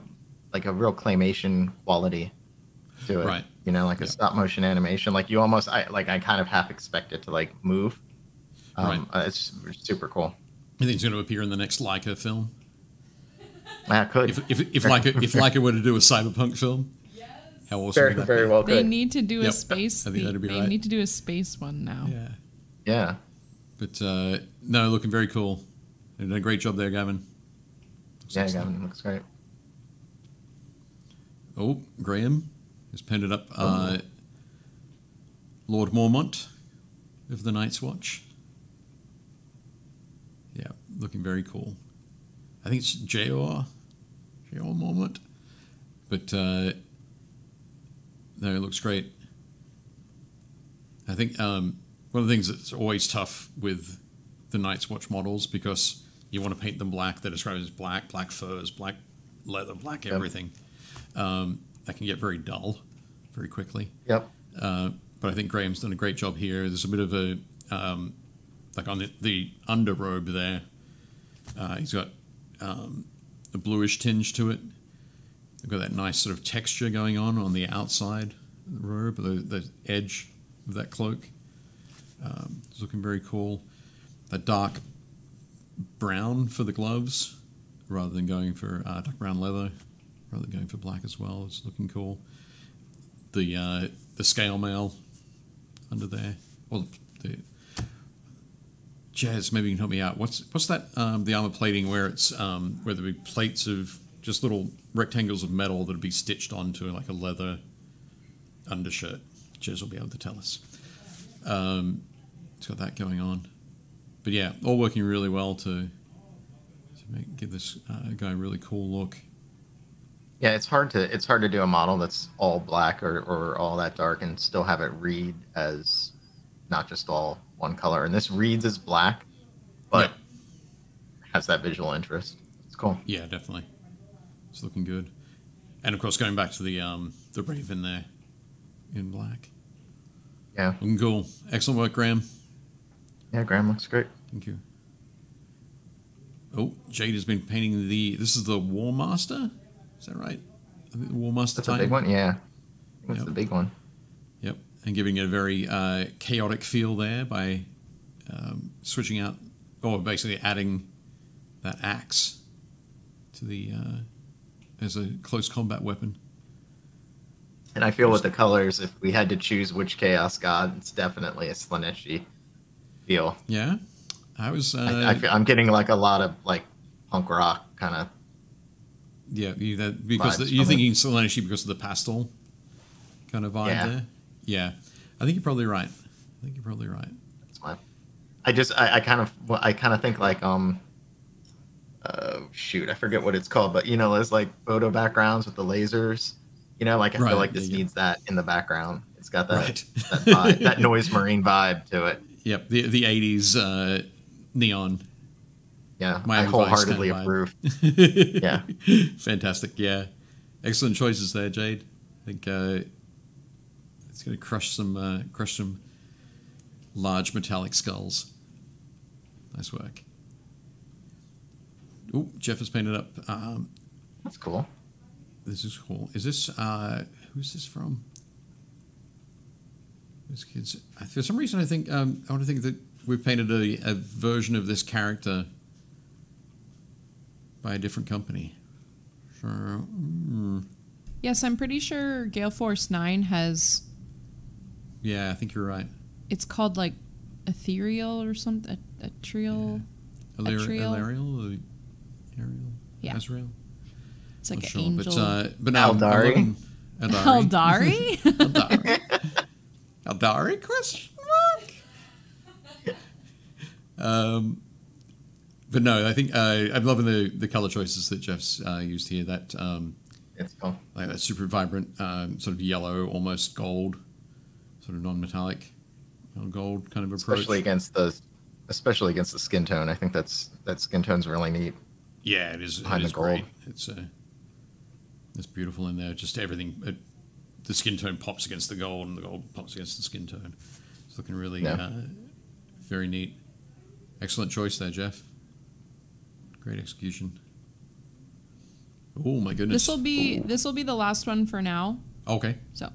like a real claymation quality to it Right. you know like a Yeah. stop motion animation like you almost i like i kind of half expect it to like move um uh, it's super cool I think it's going to appear in the next Laika film. that could If if if Laika if Laika were to do a cyberpunk film, how awesome very, that very be? well They could need to do a space. I think that'd be they right. need to do a space one now. Yeah, yeah but uh, no, looking very cool. They did a great job there, Gavin. Looks yeah excellent. Gavin, looks great Oh, Graham has penned it up. Uh, Lord Mormont of the Night's Watch. Yeah, looking very cool. I think it's Jeor, Jeor Mormont, but uh, no, it looks great. I think um, one of the things that's always tough with the Night's Watch models because you want to paint them black. They're described as black, black furs, black leather, black Yep. everything. Um, that can get very dull very quickly. Yep. Uh, but I think Graham's done a great job here. There's a bit of a um, like on the, the underrobe there. Uh, he's got um, a bluish tinge to it. They've got that nice sort of texture going on on the outside the robe, the, the edge of that cloak. Um, it's looking very cool. That dark brown for the gloves, rather than going for uh, dark brown leather, rather than going for black as well. It's looking cool. The uh, the scale mail under there. Well, the Jazz, maybe you can help me out. What's what's that? Um, the armor plating where it's um, where there be plates of just little rectangles of metal that'd be stitched onto like a leather undershirt. Jez will be able to tell us. Um, it's got that going on, but yeah, all working really well to to make, give this uh, guy a really cool look. Yeah, it's hard to it's hard to do a model that's all black or, or all that dark and still have it read as not just all one color. And this reads as black, but Yep. has that visual interest. It's cool. Yeah, definitely. It's looking good. And of course, going back to the um, the raven there in black. Yeah. Looking cool. Excellent work, Graham. Yeah, Graham looks great. Thank you. Oh, Jade has been painting the. This is the War Master. Is that right? I think the War Master That's a big one. Yeah. That's Yep. the big one. Yep, and giving it a very uh, chaotic feel there by um, switching out, or basically adding that axe to the uh, as a close combat weapon. And I feel with the colors, if we had to choose which Chaos God, it's definitely a Slaaneshi feel. Yeah, I was. Uh, I, I'm getting like a lot of like punk rock kind of. Yeah, you, that, because the, you're thinking Solanishi because of the pastel kind of vibe Yeah. there. Yeah, I think you're probably right. I think you're probably right. That's my. I just I, I kind of I kind of think like um. Uh, shoot, I forget what it's called, but you know, there's like photo backgrounds with the lasers. You know, like I Right, feel like this yeah. needs that in the background. It's got that Right. that, vibe, that noise marine vibe to it. Yep, the the '80s uh, neon. Yeah, Miami I wholeheartedly kind of approve. yeah, fantastic. Yeah, excellent choices there, Jade. I think uh, it's going to crush some uh, crush some large metallic skulls. Nice work. Oh, Jeff has painted up. Um, That's cool. This is cool. Is this uh who's this from? This kid's for some reason I think um I want to think that we've painted a, a version of this character by a different company. Sure. mm, Yes, I'm pretty sure Gale Force 9 has Yeah, I think you're right. it's called like ethereal or something a, a trial Alar- Atrial? Alariel? Uh, Ariel? Yeah. Azrael? it's like Not an sure, angel But, uh, but now I'm- I'm Aldari? looking- Aldari. Eldari? Aldari. Aldari? Question mark. um, but no, I think uh, I'm loving the the color choices that Jeff's uh, used here. That um, It's cool. like that super vibrant, um, sort of yellow, almost gold, sort of non-metallic, gold kind of approach. especially against the especially against the skin tone. I think that's that skin tone's really neat. Yeah, it is. It Behind is the gold. great. It's uh, it's beautiful in there. Just everything. It, the skin tone pops against the gold, and the gold pops against the skin tone. It's looking really Yeah. uh, very neat. Excellent choice there, Jeff. Great execution. Oh my goodness. this will be this will be the last one for now. okay. So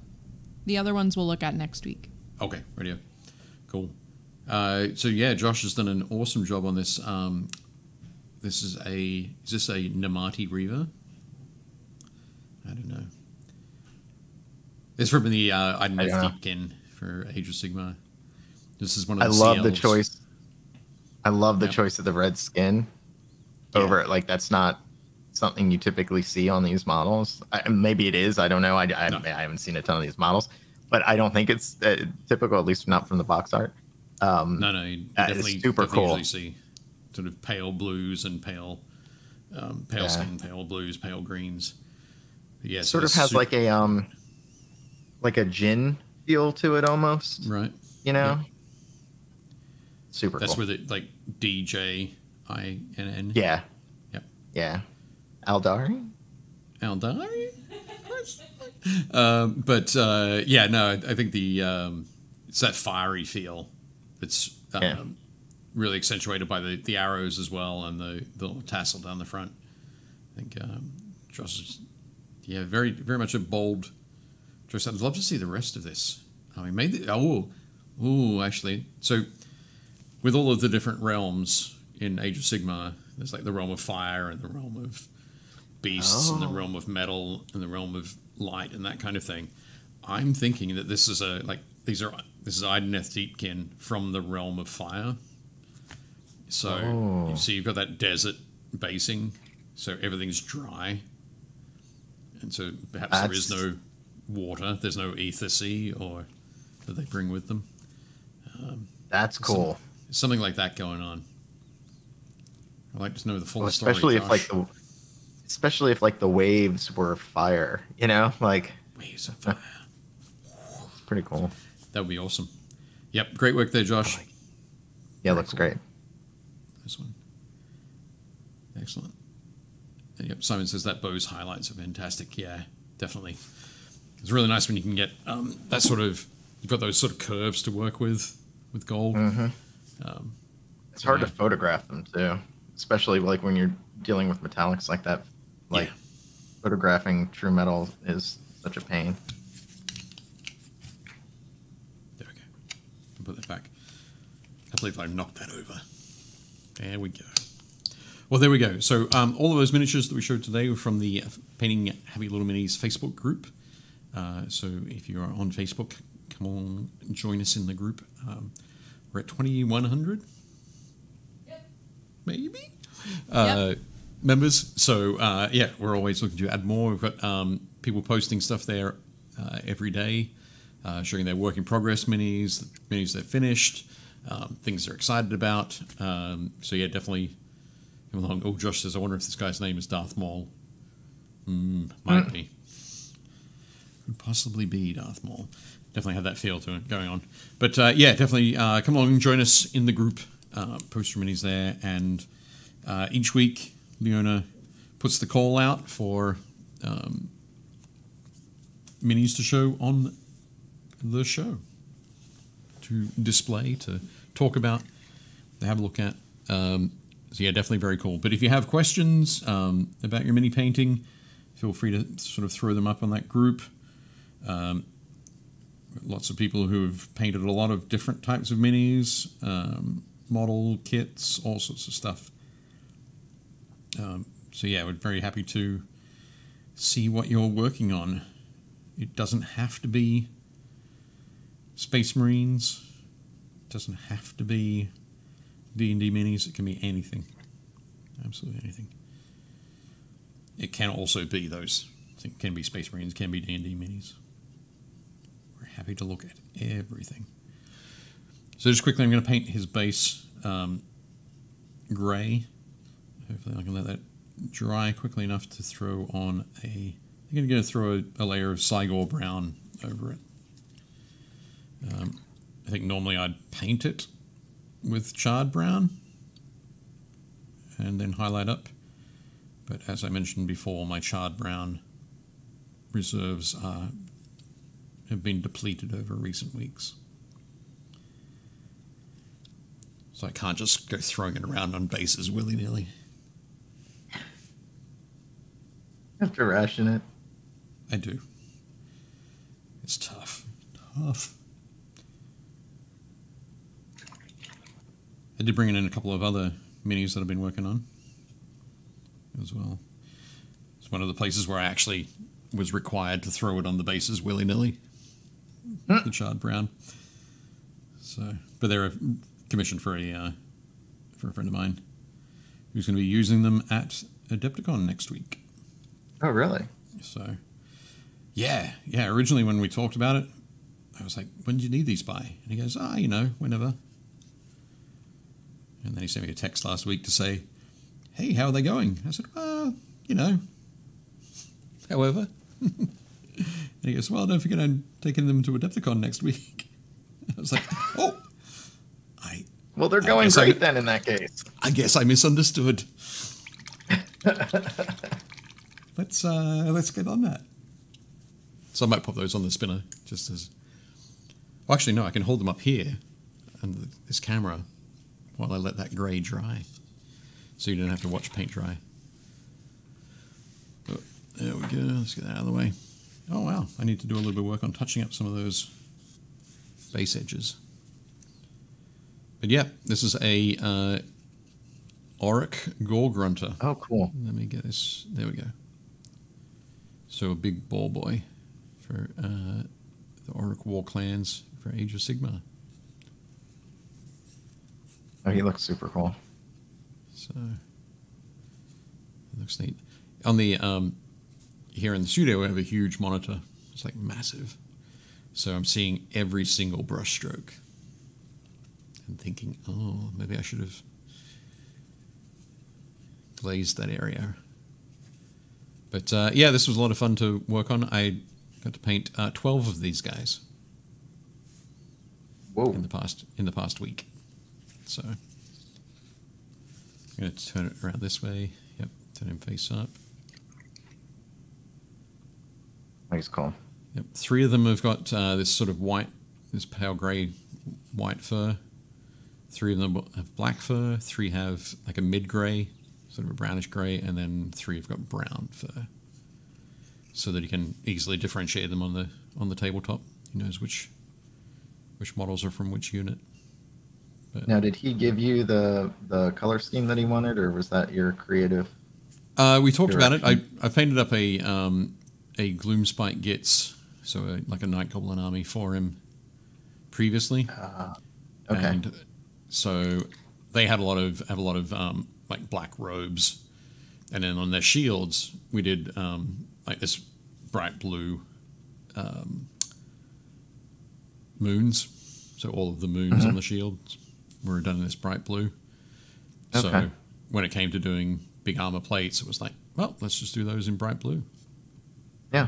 the other ones we'll look at next week. Okay, radio. Cool. Uh, so yeah, Josh has done an awesome job on this. Um, this is a is this a Namarti Reaver? I don't know. It's from the uh, I don't know don't for Age of Sigmar. This is one of the I love the choice. I love the Yep. choice of the red skin Yeah. over it. Like that's not something you typically see on these models. I, maybe it is. I don't know. I, I, No. I haven't seen a ton of these models, but I don't think it's uh, typical, at least not from the box art. Um, No, no, you definitely, super definitely cool. see sort of pale blues and pale, um, pale Yeah. skin, pale blues, pale greens. Yeah, so sort of has like a um, like a gin feel to it almost. right. You know, super That's cool. where the like D J I N N. yeah, Yep. yeah. Aldari. Aldari. um, but uh, yeah, no, I, I think the um, it's that fiery feel It's um, Yeah. Really accentuated by the, the arrows as well and the, the little tassel down the front. I think um, Josh is yeah very very much a bold choice. I'd love to see the rest of this. I mean, maybe oh oh actually so with all of the different realms in Age of Sigmar, there's like the realm of fire and the realm of beasts and the Oh. realm of metal and the realm of light and that kind of thing. I'm thinking that this is a like these are this is Idoneth Deepkin from the realm of fire. So Oh. you see, you've got that desert basing, so everything's dry, and so perhaps there is no water. There's no ether sea or that they bring with them. Um, That's cool. Something like that going on. I'd like to know the full Well, story. especially if like the, especially if like the waves were fire. You know, like waves of fire. pretty cool. That would be awesome. Yep, great work there, Josh. Yeah, looks cool. great. This one. Excellent. And yep, Simon says that bow's highlights are fantastic. Yeah, definitely. It's really nice when you can get um, that sort of, you've got those sort of curves to work with with gold. hmm Um, It's hard Yeah. to photograph them too, especially like when you're dealing with metallics like that. Like Yeah. photographing true metal is such a pain. there we go. I'll put that back. I believe I knocked that over. There we go. Well, there we go. So um, all of those miniatures that we showed today were from the Painting Happy Little Minis Facebook group. Uh, so if you are on Facebook, come on, join us in the group. Um, we're at 2100, Yep. maybe, uh, members. So uh, yeah, we're always looking to add more. We've got um, people posting stuff there uh, every day, uh, showing their work in progress minis, minis they've finished, um, things they're excited about. Um, so yeah, definitely come along. Oh, Josh says, I wonder if this guy's name is Darth Maul. Mm, might be. Could possibly be Darth Maul. Definitely had that feel to it going on. But uh, yeah, definitely uh, come along and join us in the group. Uh, post your minis there. And uh, each week, Leona puts the call out for um, minis to show on the show to display, to talk about, to have a look at. Um, so yeah, definitely very cool. But if you have questions um, about your mini painting, feel free to sort of throw them up on that group. Um, lots of people who have painted a lot of different types of minis, um, model kits, all sorts of stuff. Um, so yeah, we're very happy to see what you're working on. It doesn't have to be Space Marines. It doesn't have to be D and D minis. It can be anything. Absolutely anything. It can also be those. It can be Space Marines. Can be D and D minis. We're happy to look at everything. So just quickly, I'm going to paint his base um, grey. Hopefully, I can let that dry quickly enough to throw on a. I'm going to throw a, a layer of Cygor brown over it. Um, I think normally I'd paint it with charred brown and then highlight up. But as I mentioned before, my charred brown reserves are, have been depleted over recent weeks. So I can't just go throwing it around on bases willy nilly. have to ration it. I do. It's tough. Tough. I did bring in a couple of other minis that I've been working on as well. It's one of the places where I actually was required to throw it on the bases willy nilly. The charred brown. So, but they're a commission for a uh, for a friend of mine who's going to be using them at Adepticon next week. Oh, really? So, yeah, yeah. Originally, when we talked about it, I was like, when do you need these by? And he goes, ah, you know, whenever. And then he sent me a text last week to say, hey, how are they going? I said, well, you know, however. and he goes, well, don't forget I'm taking them to Adepticon next week. I was like, oh, I, Well, they're going guess I- great then in that case. I guess I misunderstood. let's uh, let's get on that. So I might pop those on the spinner just as. Well, actually, no. I can hold them up here, and this camera, while I let that grey dry, so you don't have to watch paint dry. Oh, there we go. Let's get that out of the way. Oh wow! I need to do a little bit of work on touching up some of those base edges. But yeah, this is a uh, Orruk Gore Grunter. Oh, cool. Let me get this. There we go. So a big ball boy for uh, the Orruk War clans for Age of Sigmar. Oh, he looks super cool. So it looks neat. On the um, here in the studio, we have a huge monitor. It's like massive. So I'm seeing every single brush stroke and thinking, oh, maybe I should have glazed that area. But uh, yeah, this was a lot of fun to work on. I got to paint uh, 12 of these guys Whoa. in the past in the past week. So I'm going to turn it around this way. Yep, turn him face up. He's cool. Yep, three of them have got uh, this sort of white, this pale grey white fur. Three of them have black fur. Three have like a mid grey, sort of a brownish grey, and then three have got brown fur. So that he can easily differentiate them on the on the tabletop. He knows which which models are from which unit. But, Now, did he give you the the color scheme that he wanted, or was that your creative? Uh, we talked about it. I, I painted up a um, a Gloomspite Gitz, so a, like a Night Goblin army for him previously. Uh, okay. And so they had a lot of have a lot of um, like black robes, and then on their shields we did um, like this bright blue um, moons. So all of the moons Mm-hmm. on the shields were done in this bright blue. So when it came to doing big armor plates, it was like, well, let's just do those in bright blue. yeah.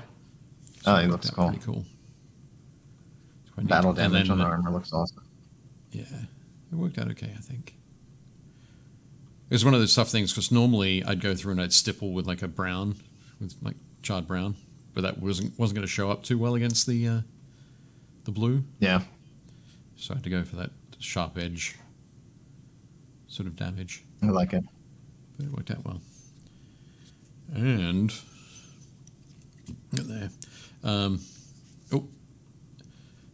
So Oh, it looks cool. Pretty cool. It's quite neat. Battle damage then, on the armor looks awesome. Yeah, it worked out okay, I think. It was one of those tough things because normally I'd go through and I'd stipple with like a brown, with like charred brown, but that wasn't wasn't going to show up too well against the uh, the blue, Yeah. so I had to go for that sharp edge sort of damage, I like it. but it worked out well. And there. Um, oh,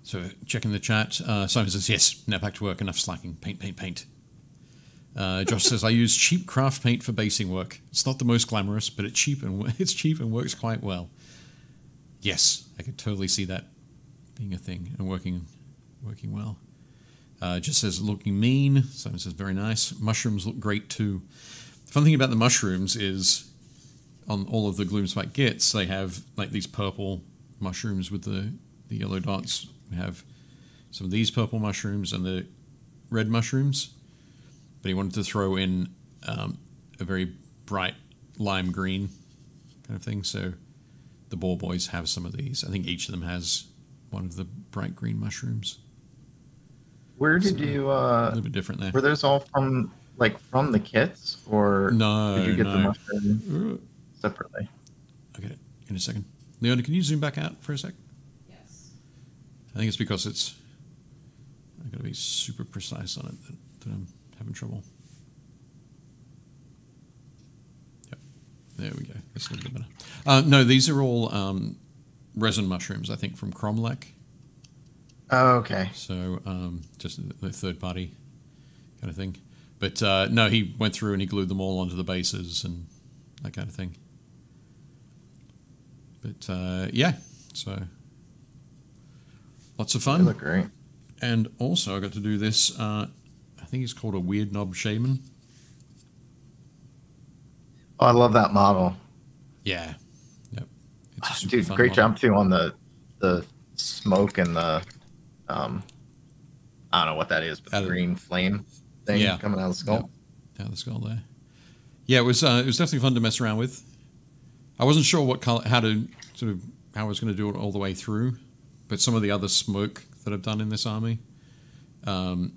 so checking the chat. Uh, Simon says yes. Now back to work. Enough slacking. Paint, paint, paint. Uh, Josh says I use cheap craft paint for basing work. It's not the most glamorous, but it's cheap and it's cheap and works quite well. Yes, I could totally see that being a thing and working working well. Uh, just says looking mean. Simon says very nice. Mushrooms look great too. The fun thing about the mushrooms is on all of the Gloomspite Gitz, they have like these purple mushrooms with the, the yellow dots. We have some of these purple mushrooms and the red mushrooms. But he wanted to throw in um, a very bright lime green kind of thing. So the ball boys have some of these. I think each of them has one of the bright green mushrooms. Where did So, you? A uh little bit different there. Were those all from like from the kits, or No, did you get the no. mushroom Uh, separately? I'll get it in a second. Leona, can you zoom back out for a sec? Yes. I think it's because it's. I've got to be super precise on it that, that I'm having trouble. Yep. There we go. That's a little bit better. Uh, no, these are all um, resin mushrooms, I think, from Cromlech. Oh, okay. So um, just the, third party kind of thing. But uh, no, he went through and he glued them all onto the bases and that kind of thing. But uh, yeah, so lots of fun. They look great. And also, I got to do this. Uh, I think it's called a Weirdnob Shaman. Oh, I love that model, Yeah. Yep. It's a super dude. Great model. job too on the the smoke and the um, I don't know what that is, but Out the green flame thing Yeah. coming out of the skull. Yeah, the skull there. Yeah, it was uh, it was definitely fun to mess around with. I wasn't sure what color, how to sort of how I was going to do it all the way through, but some of the other smoke that I've done in this army, um,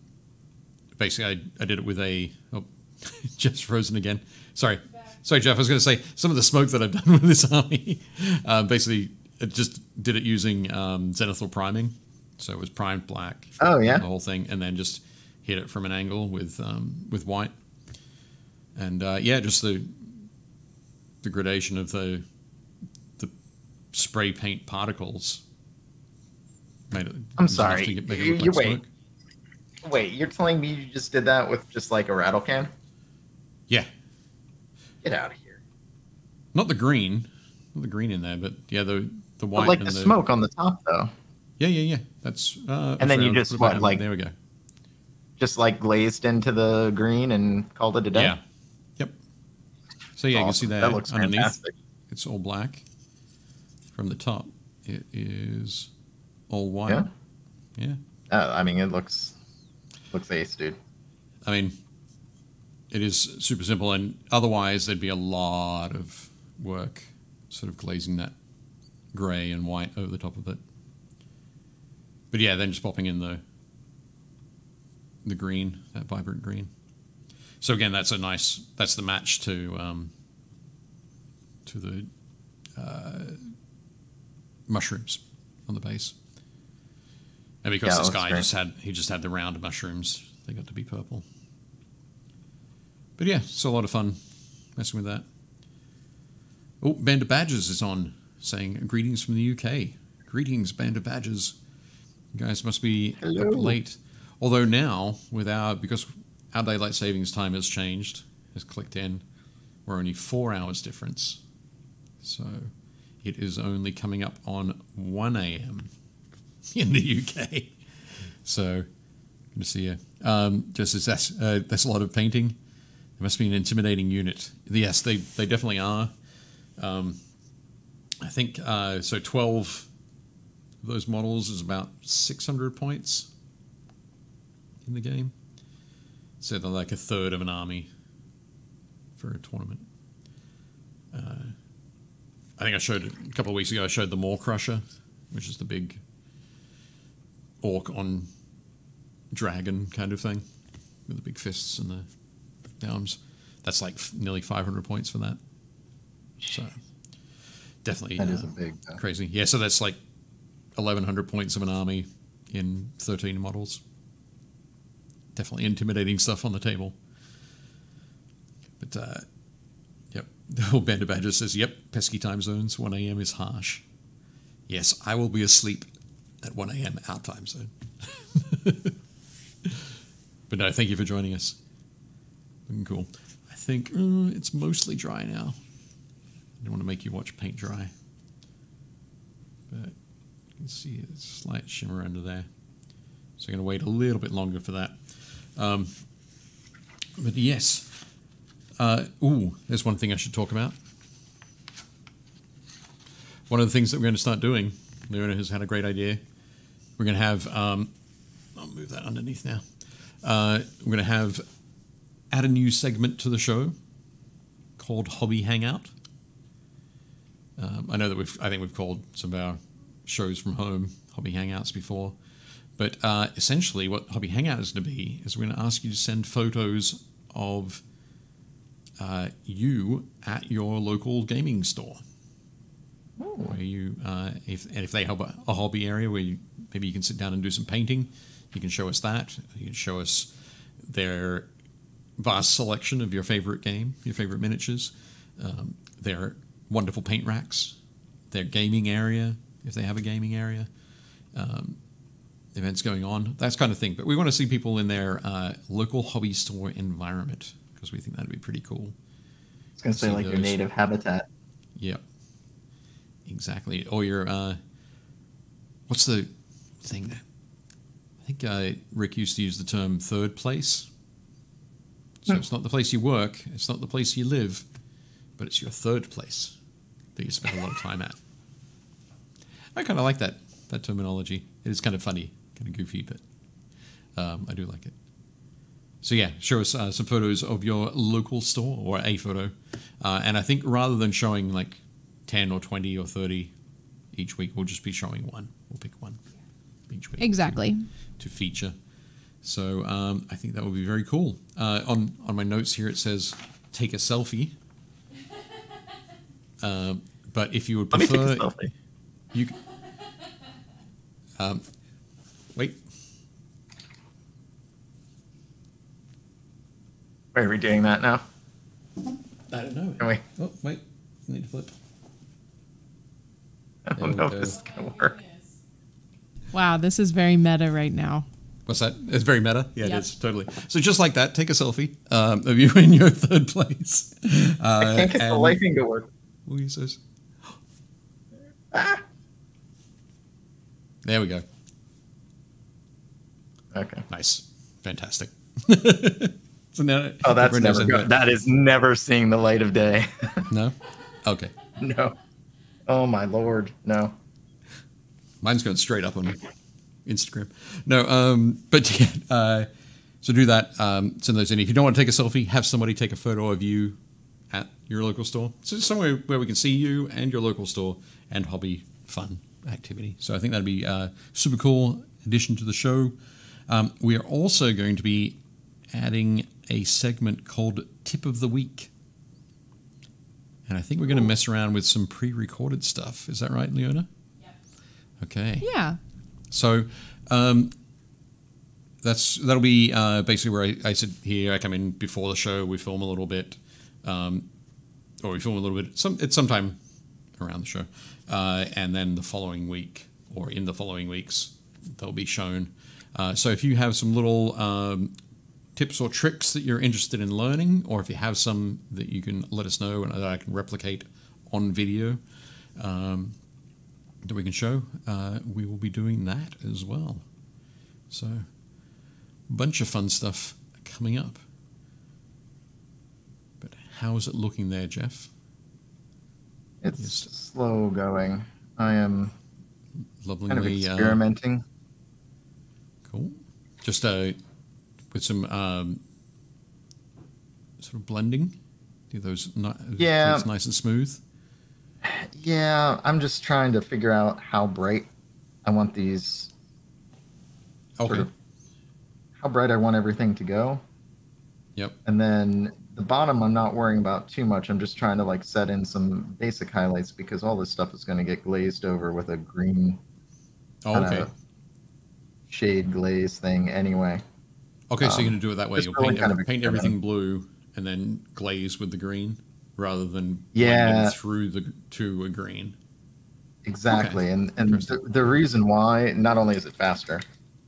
basically I, I did it with a oh, Jeff's frozen again. Sorry, sorry, Jeff. I was going to say some of the smoke that I've done with this army, um, basically it just did it using um, zenithal priming, so it was primed black Oh yeah. the whole thing, and then just hit it from an angle with um, with white, and uh, yeah, just the the gradation of the the spray paint particles made it. I'm sorry. get- it You- like wait. smoke. Wait, you're telling me you just did that with just like a rattle can? Yeah, Get out of here. not the green, not the green in there, but yeah, the the white But like and the smoke on the top though. Yeah, yeah, yeah. That's uh, And then you just, what, like- there we go. Just like glazed into the green and called it a day. Yeah. Yep. So yeah, you can see that, That looks underneath. fantastic. It's all black. From the top, it is all white. Yeah. Yeah. Uh, I mean, it looks looks ace, dude. I mean, it is super simple, and otherwise there'd be a lot of work, sort of glazing that grey and white over the top of it. But yeah, then just popping in the the green, that vibrant green. So again, that's a nice. That's the match to um, to the uh, mushrooms on the base. And because Yeah, this guy great. just had he just had the round mushrooms, they got to be purple. But yeah, it's a lot of fun messing with that. Oh, Band of Badgers is on, saying greetings from the UK. Greetings, Band of Badgers. You guys must be Hello. up late. Although now, with our because our daylight savings time has changed, has clicked in, we're only four hours difference. So it is only coming up on 1 a.m. in the UK. So good to see you. Um, just as that's uh, that's a lot of painting. It must be an intimidating unit. Yes, they they definitely are. Um, I think uh, so. Twelve those models is about six hundred points in the game. So they're like a third of an army for a tournament. Uh, I think I showed a couple of weeks ago. I showed the Maw-krusha, which is the big orc on dragon kind of thing with the big fists and the, the arms. That's like f- nearly 500 points for that. So definitely That is uh, a big. Uh, crazy. Yeah, so that's like 1100 points of an army in 13 models. Definitely intimidating stuff on the table. But, uh, yep. The whole Band of Badgers says, yep, pesky time zones, 1 a.m. is harsh. Yes, I will be asleep at 1 a.m. our time zone. but no, thank you for joining us. Looking cool. I think uh, it's mostly dry now. I don't want to make you watch paint dry. But can see a slight shimmer under there. So I'm going to wait a little bit longer for that. Um, but yes. Uh, ooh, there's one thing I should talk about. One of the things that we're going to start doing, Leona has had a great idea. We're going to have, um, I'll move that underneath now. Uh, we're going to have, add a new segment to the show called Hobby Hangout. Um, I know that we've, I think we've called some of our shows from home Hobby Hangouts before. But uh, essentially, what Hobby Hangout is going to be is we're going to ask you to send photos of uh, you at your local gaming store. Where you, uh, if and if they have a, a hobby area where you, maybe you can sit down and do some painting, you can show us that. You can show us their vast selection of your favorite game, your favorite miniatures, um, their wonderful paint racks, their gaming area, if they have a gaming area, um, events going on, that kind of thing. But we want to see people in their uh, local hobby store environment because we think that'd be pretty cool. I was gonna say like your native habitat. Yep. Exactly. Or your uh what's the thing that I think uh, Rick used to use the term third place. So it's not the place you work, it's not the place you live, but it's your third place that you spend a lot of time at. I kind of like that that terminology. It is kind of funny kind of goofy, but um, I do like it. So yeah, show us uh, some photos of your local store or a photo, uh, and I think rather than showing like ten or twenty or thirty each week, we'll just be showing one. We'll pick one each week. Exactly. To, to feature. So um, I think that would be very cool. Uh, on on my notes here, it says take a selfie. Um, but if you would Let me take prefer, a selfie. You. Um, wait. Wait, are we doing that now? I don't know. Can we? Oh wait, I need to flip. I don't we know if this is gonna work. Wow, this is very meta right now. What's that? It's very meta. Yeah, Yep. it is totally. So just like that, take a selfie um, of you in your third place. Uh, I can't get the lighting to work. What he says. Ah. There we go. Okay. Nice, fantastic. so now, Oh, that's never how good. That is never seeing the light of day. No. Okay. no. Oh my lord, no. Mine's going straight up on Instagram. No, um, but yeah, uh, so do that. Um, send those in. If you don't want to take a selfie, have somebody take a photo of you at your local store. So it's somewhere where we can see you and your local store and hobby fun activity. So I think that'd be a super cool addition to the show. Um, we are also going to be adding a segment called Tip of the Week. And I think we're going to mess around with some pre-recorded stuff. Is that right, Leona? Okay. Yeah. So um, that's that'll be uh, basically where I, I sit here. I come in before the show. We film a little bit, um, or we film a little bit. Some it's sometime around the show, uh, and then the following week or in the following weeks they'll be shown. Uh, so if you have some little um, tips or tricks that you're interested in learning, or if you have some that you can let us know and that I can replicate on video. Um, that we can show, uh, we will be doing that as well. So, bunch of fun stuff coming up. But how is it looking there, Jeff? It's Yes. slow going. I am kind of uh, experimenting. cool. Just uh, with some um, sort of blending. Do those ni- Yeah. it's nice and smooth. yeah, I'm just trying to figure out how bright I want these. sort Okay. of- how bright I want everything to go. Yep. And then the bottom, I'm not worrying about too much. I'm just trying to like set in some basic highlights because all this stuff is going to get glazed over with a green Oh, okay. shade glaze thing anyway. Okay, so you're um, going to do it that way. You'll paint, kind of paint everything blue and then glaze with the green rather than Yeah. through the to a green. Exactly, and and the, the reason why not only is it faster,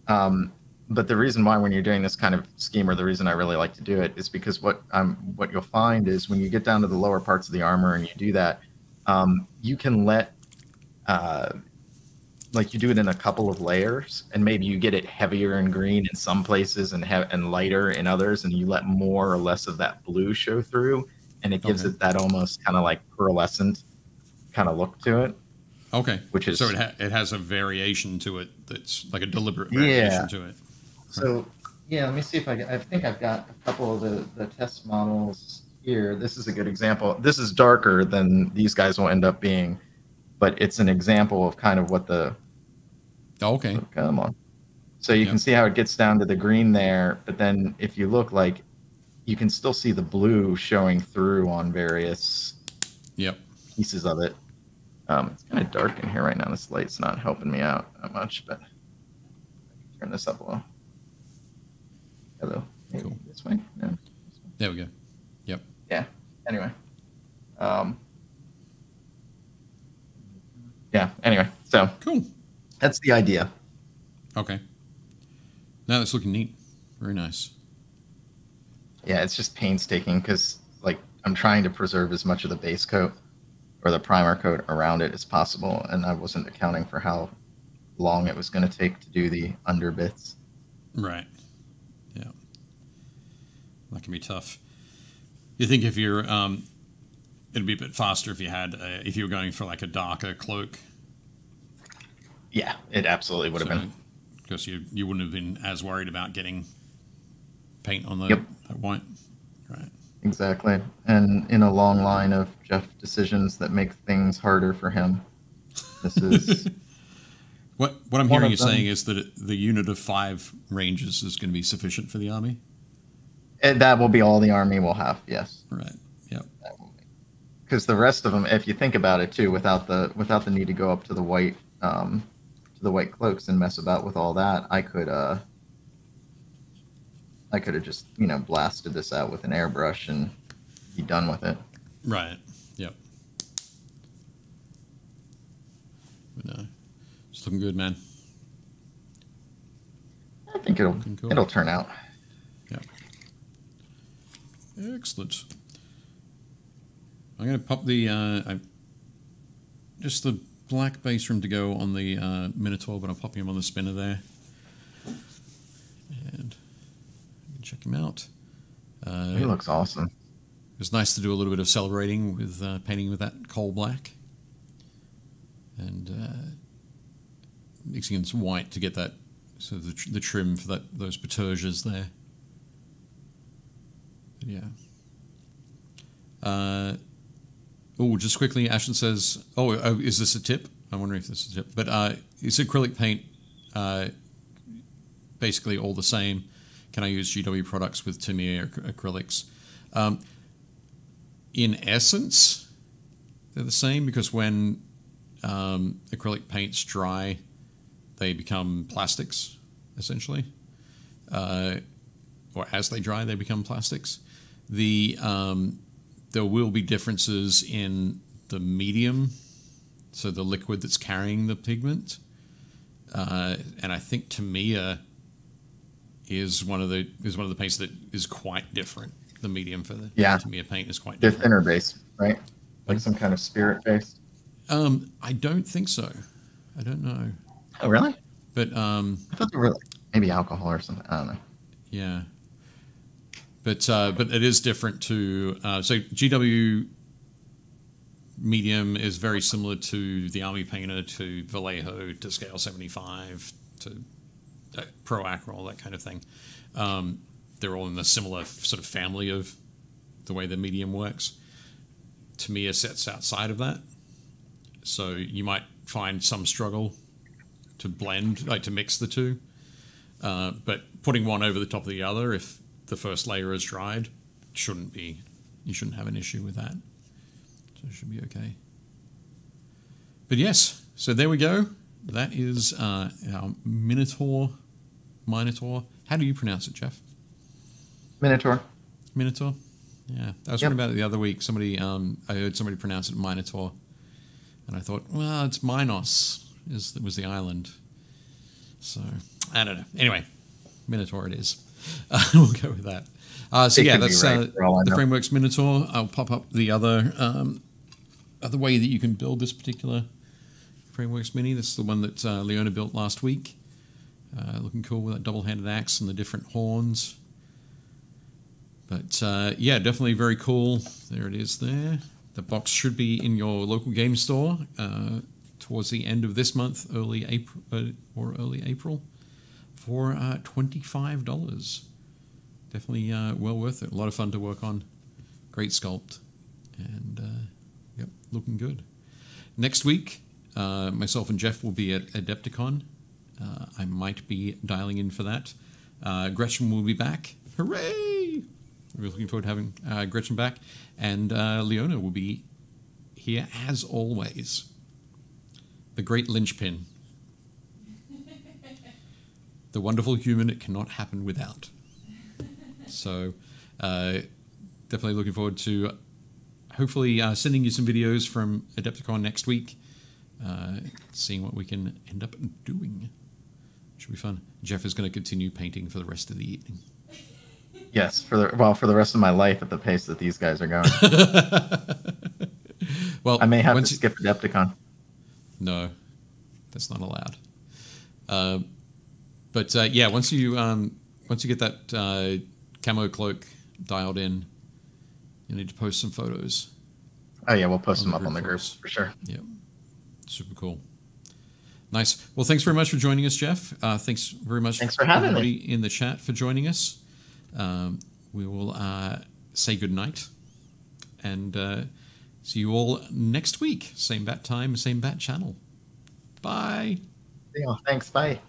um, but the reason why when you're doing this kind of scheme, or the reason I really like to do it, is because what um what you'll find is when you get down to the lower parts of the armor and you do that, um, you can let uh, like you do it in a couple of layers, and maybe you get it heavier in green in some places and have and lighter in others, and you let more or less of that blue show through, and it gives Okay. it that almost kind of like pearlescent kind of look to it. Okay. Which is- so it, ha- it has a variation to it that's like a deliberate Yeah. variation to it. So yeah, let me see if I I think I've got a couple of the the test models here. This is a good example. This is darker than these guys will end up being, but it's an example of kind of what the Oh, okay. oh, come on. So you Yeah. can see how it gets down to the green there, but then if you look like you can still see the blue showing through on various Yep. pieces of it. Um, it's kind of dark in here right now. This light's not helping me out that much, but turn this up a little. Hello. Maybe Cool. This way. Yeah. There we go. Yep. Yeah. Anyway. Um. Yeah. Anyway, so Cool. that's the idea. Okay. Now that's looking neat. Very nice. Yeah, it's just painstaking because like I'm trying to preserve as much of the base coat or the primer coat around it as possible, and I wasn't accounting for how long it was going to take to do the under bits. Right. That can be tough. You think if you're, um, it'd be a bit faster if you had, uh, if you were going for like a darker cloak. Yeah, it absolutely would have been. because you you wouldn't have been as worried about getting paint on the Yep. that white. Right. Exactly. And in a long line of Jeff decisions that make things harder for him. This is What what I'm hearing you them- saying is that the unit of five rangers is going to be sufficient for the army. And that will be all the army will have, yes. Right. Yep. Because the rest of them, if you think about it too, without the without the need to go up to the white um, to the white cloaks and mess about with all that, I could uh, I could have just you know blasted this out with an airbrush and be done with it. Right. Yep. But no, it's looking good, man. I think it'll cool. it'll turn out. Excellent. I'm going to pop the uh, I, just the black base room to go on the uh, Minotaur, but I'm popping him on the spinner there, and check him out. Uh, He looks awesome. It was nice to do a little bit of celebrating with uh, painting with that coal black and uh, mixing in some white to get that so the, tr- the trim for that those baterges there. Yeah. Uh, oh, just quickly, Ashton says, "Oh, oh, is this a tip? I'm wondering if this is a tip. But uh, is acrylic paint uh, basically all the same? Can I use GW products with Tamiya ac- acrylics?" Um, in essence, they're the same because when um, acrylic paints dry, they become plastics, essentially. Uh, or as they dry, they become plastics. The um, there will be differences in the medium, so the liquid that's carrying the pigment. Uh, and I think Tamiya is one of the is one of the paints that is quite different. The medium for the Yeah. Tamiya paint is quite They're different. thinner base, right? Like some kind of spirit base. Um, I don't think so. I don't know, Oh, really? but um, I thought they were like, maybe alcohol or something. I don't know. yeah. But uh, but it is different to uh, so GW medium is very similar to the Army Painter to Vallejo to Scale seventy five to uh, Pro Acryl that kind of thing. Um, they're all in the similar sort of family of the way the medium works. Tamiya sets outside of that, so you might find some struggle to blend, like to mix the two. Uh, but putting one over the top of the other, if the first layer is dried, shouldn't be. You shouldn't have an issue with that. So it should be okay. But yes, so there we go. That is uh, our Minotaur. Minotaur. How do you pronounce it, Jeff? Minotaur. Minotaur. Yeah, I was Yep. reading about it the other week. Somebody, um, I heard somebody pronounce it Minotaur, and I thought, well, it's Minos. Is was the island? So I don't know. Anyway, Minotaur it is. Uh, we'll go with that. Uh, so It yeah, that's right, uh, for all I the frameworks Minotaur. I'll pop up the other um, other way that you can build this particular frameworks mini. This is the one that uh, Leona built last week. Uh, looking cool with that double-handed axe and the different horns. But uh, yeah, definitely very cool. There it is. There, the box should be in your local game store uh, towards the end of this month, early April or early April, for uh, twenty-five dollars. Definitely uh, well worth it. A lot of fun to work on. Great sculpt, and uh, yep, looking good. Next week, uh, myself and Jeff will be at Adepticon. Uh, I might be dialing in for that. Uh, Gretchen will be back. Hooray! We're looking forward to having Gretchen back. And Leona will be here as always. The great linchpin. The wonderful human it cannot happen without. So, uh, definitely looking forward to hopefully uh, sending you some videos from Adepticon next week, uh, seeing what we can end up doing. Should be fun. Jeff is going to continue painting for the rest of the evening. Yes, for the well, for the rest of my life at the pace that these guys are going. Well, I may have to skip Adepticon. No, that's not allowed. Uh, but uh, yeah, once you um, once you get that uh, camo cloak dialed in, you need to post some photos. Oh yeah, we'll post them the up on the group groups for sure. Yeah, super cool. Nice. Well, thanks very much for joining us, Jeff. Uh, thanks very much. Thanks for having me. in the chat for joining us. Um, we will uh, say good night and uh, see you all next week. Same bat time, same bat channel. Bye. Yeah, thanks. Bye.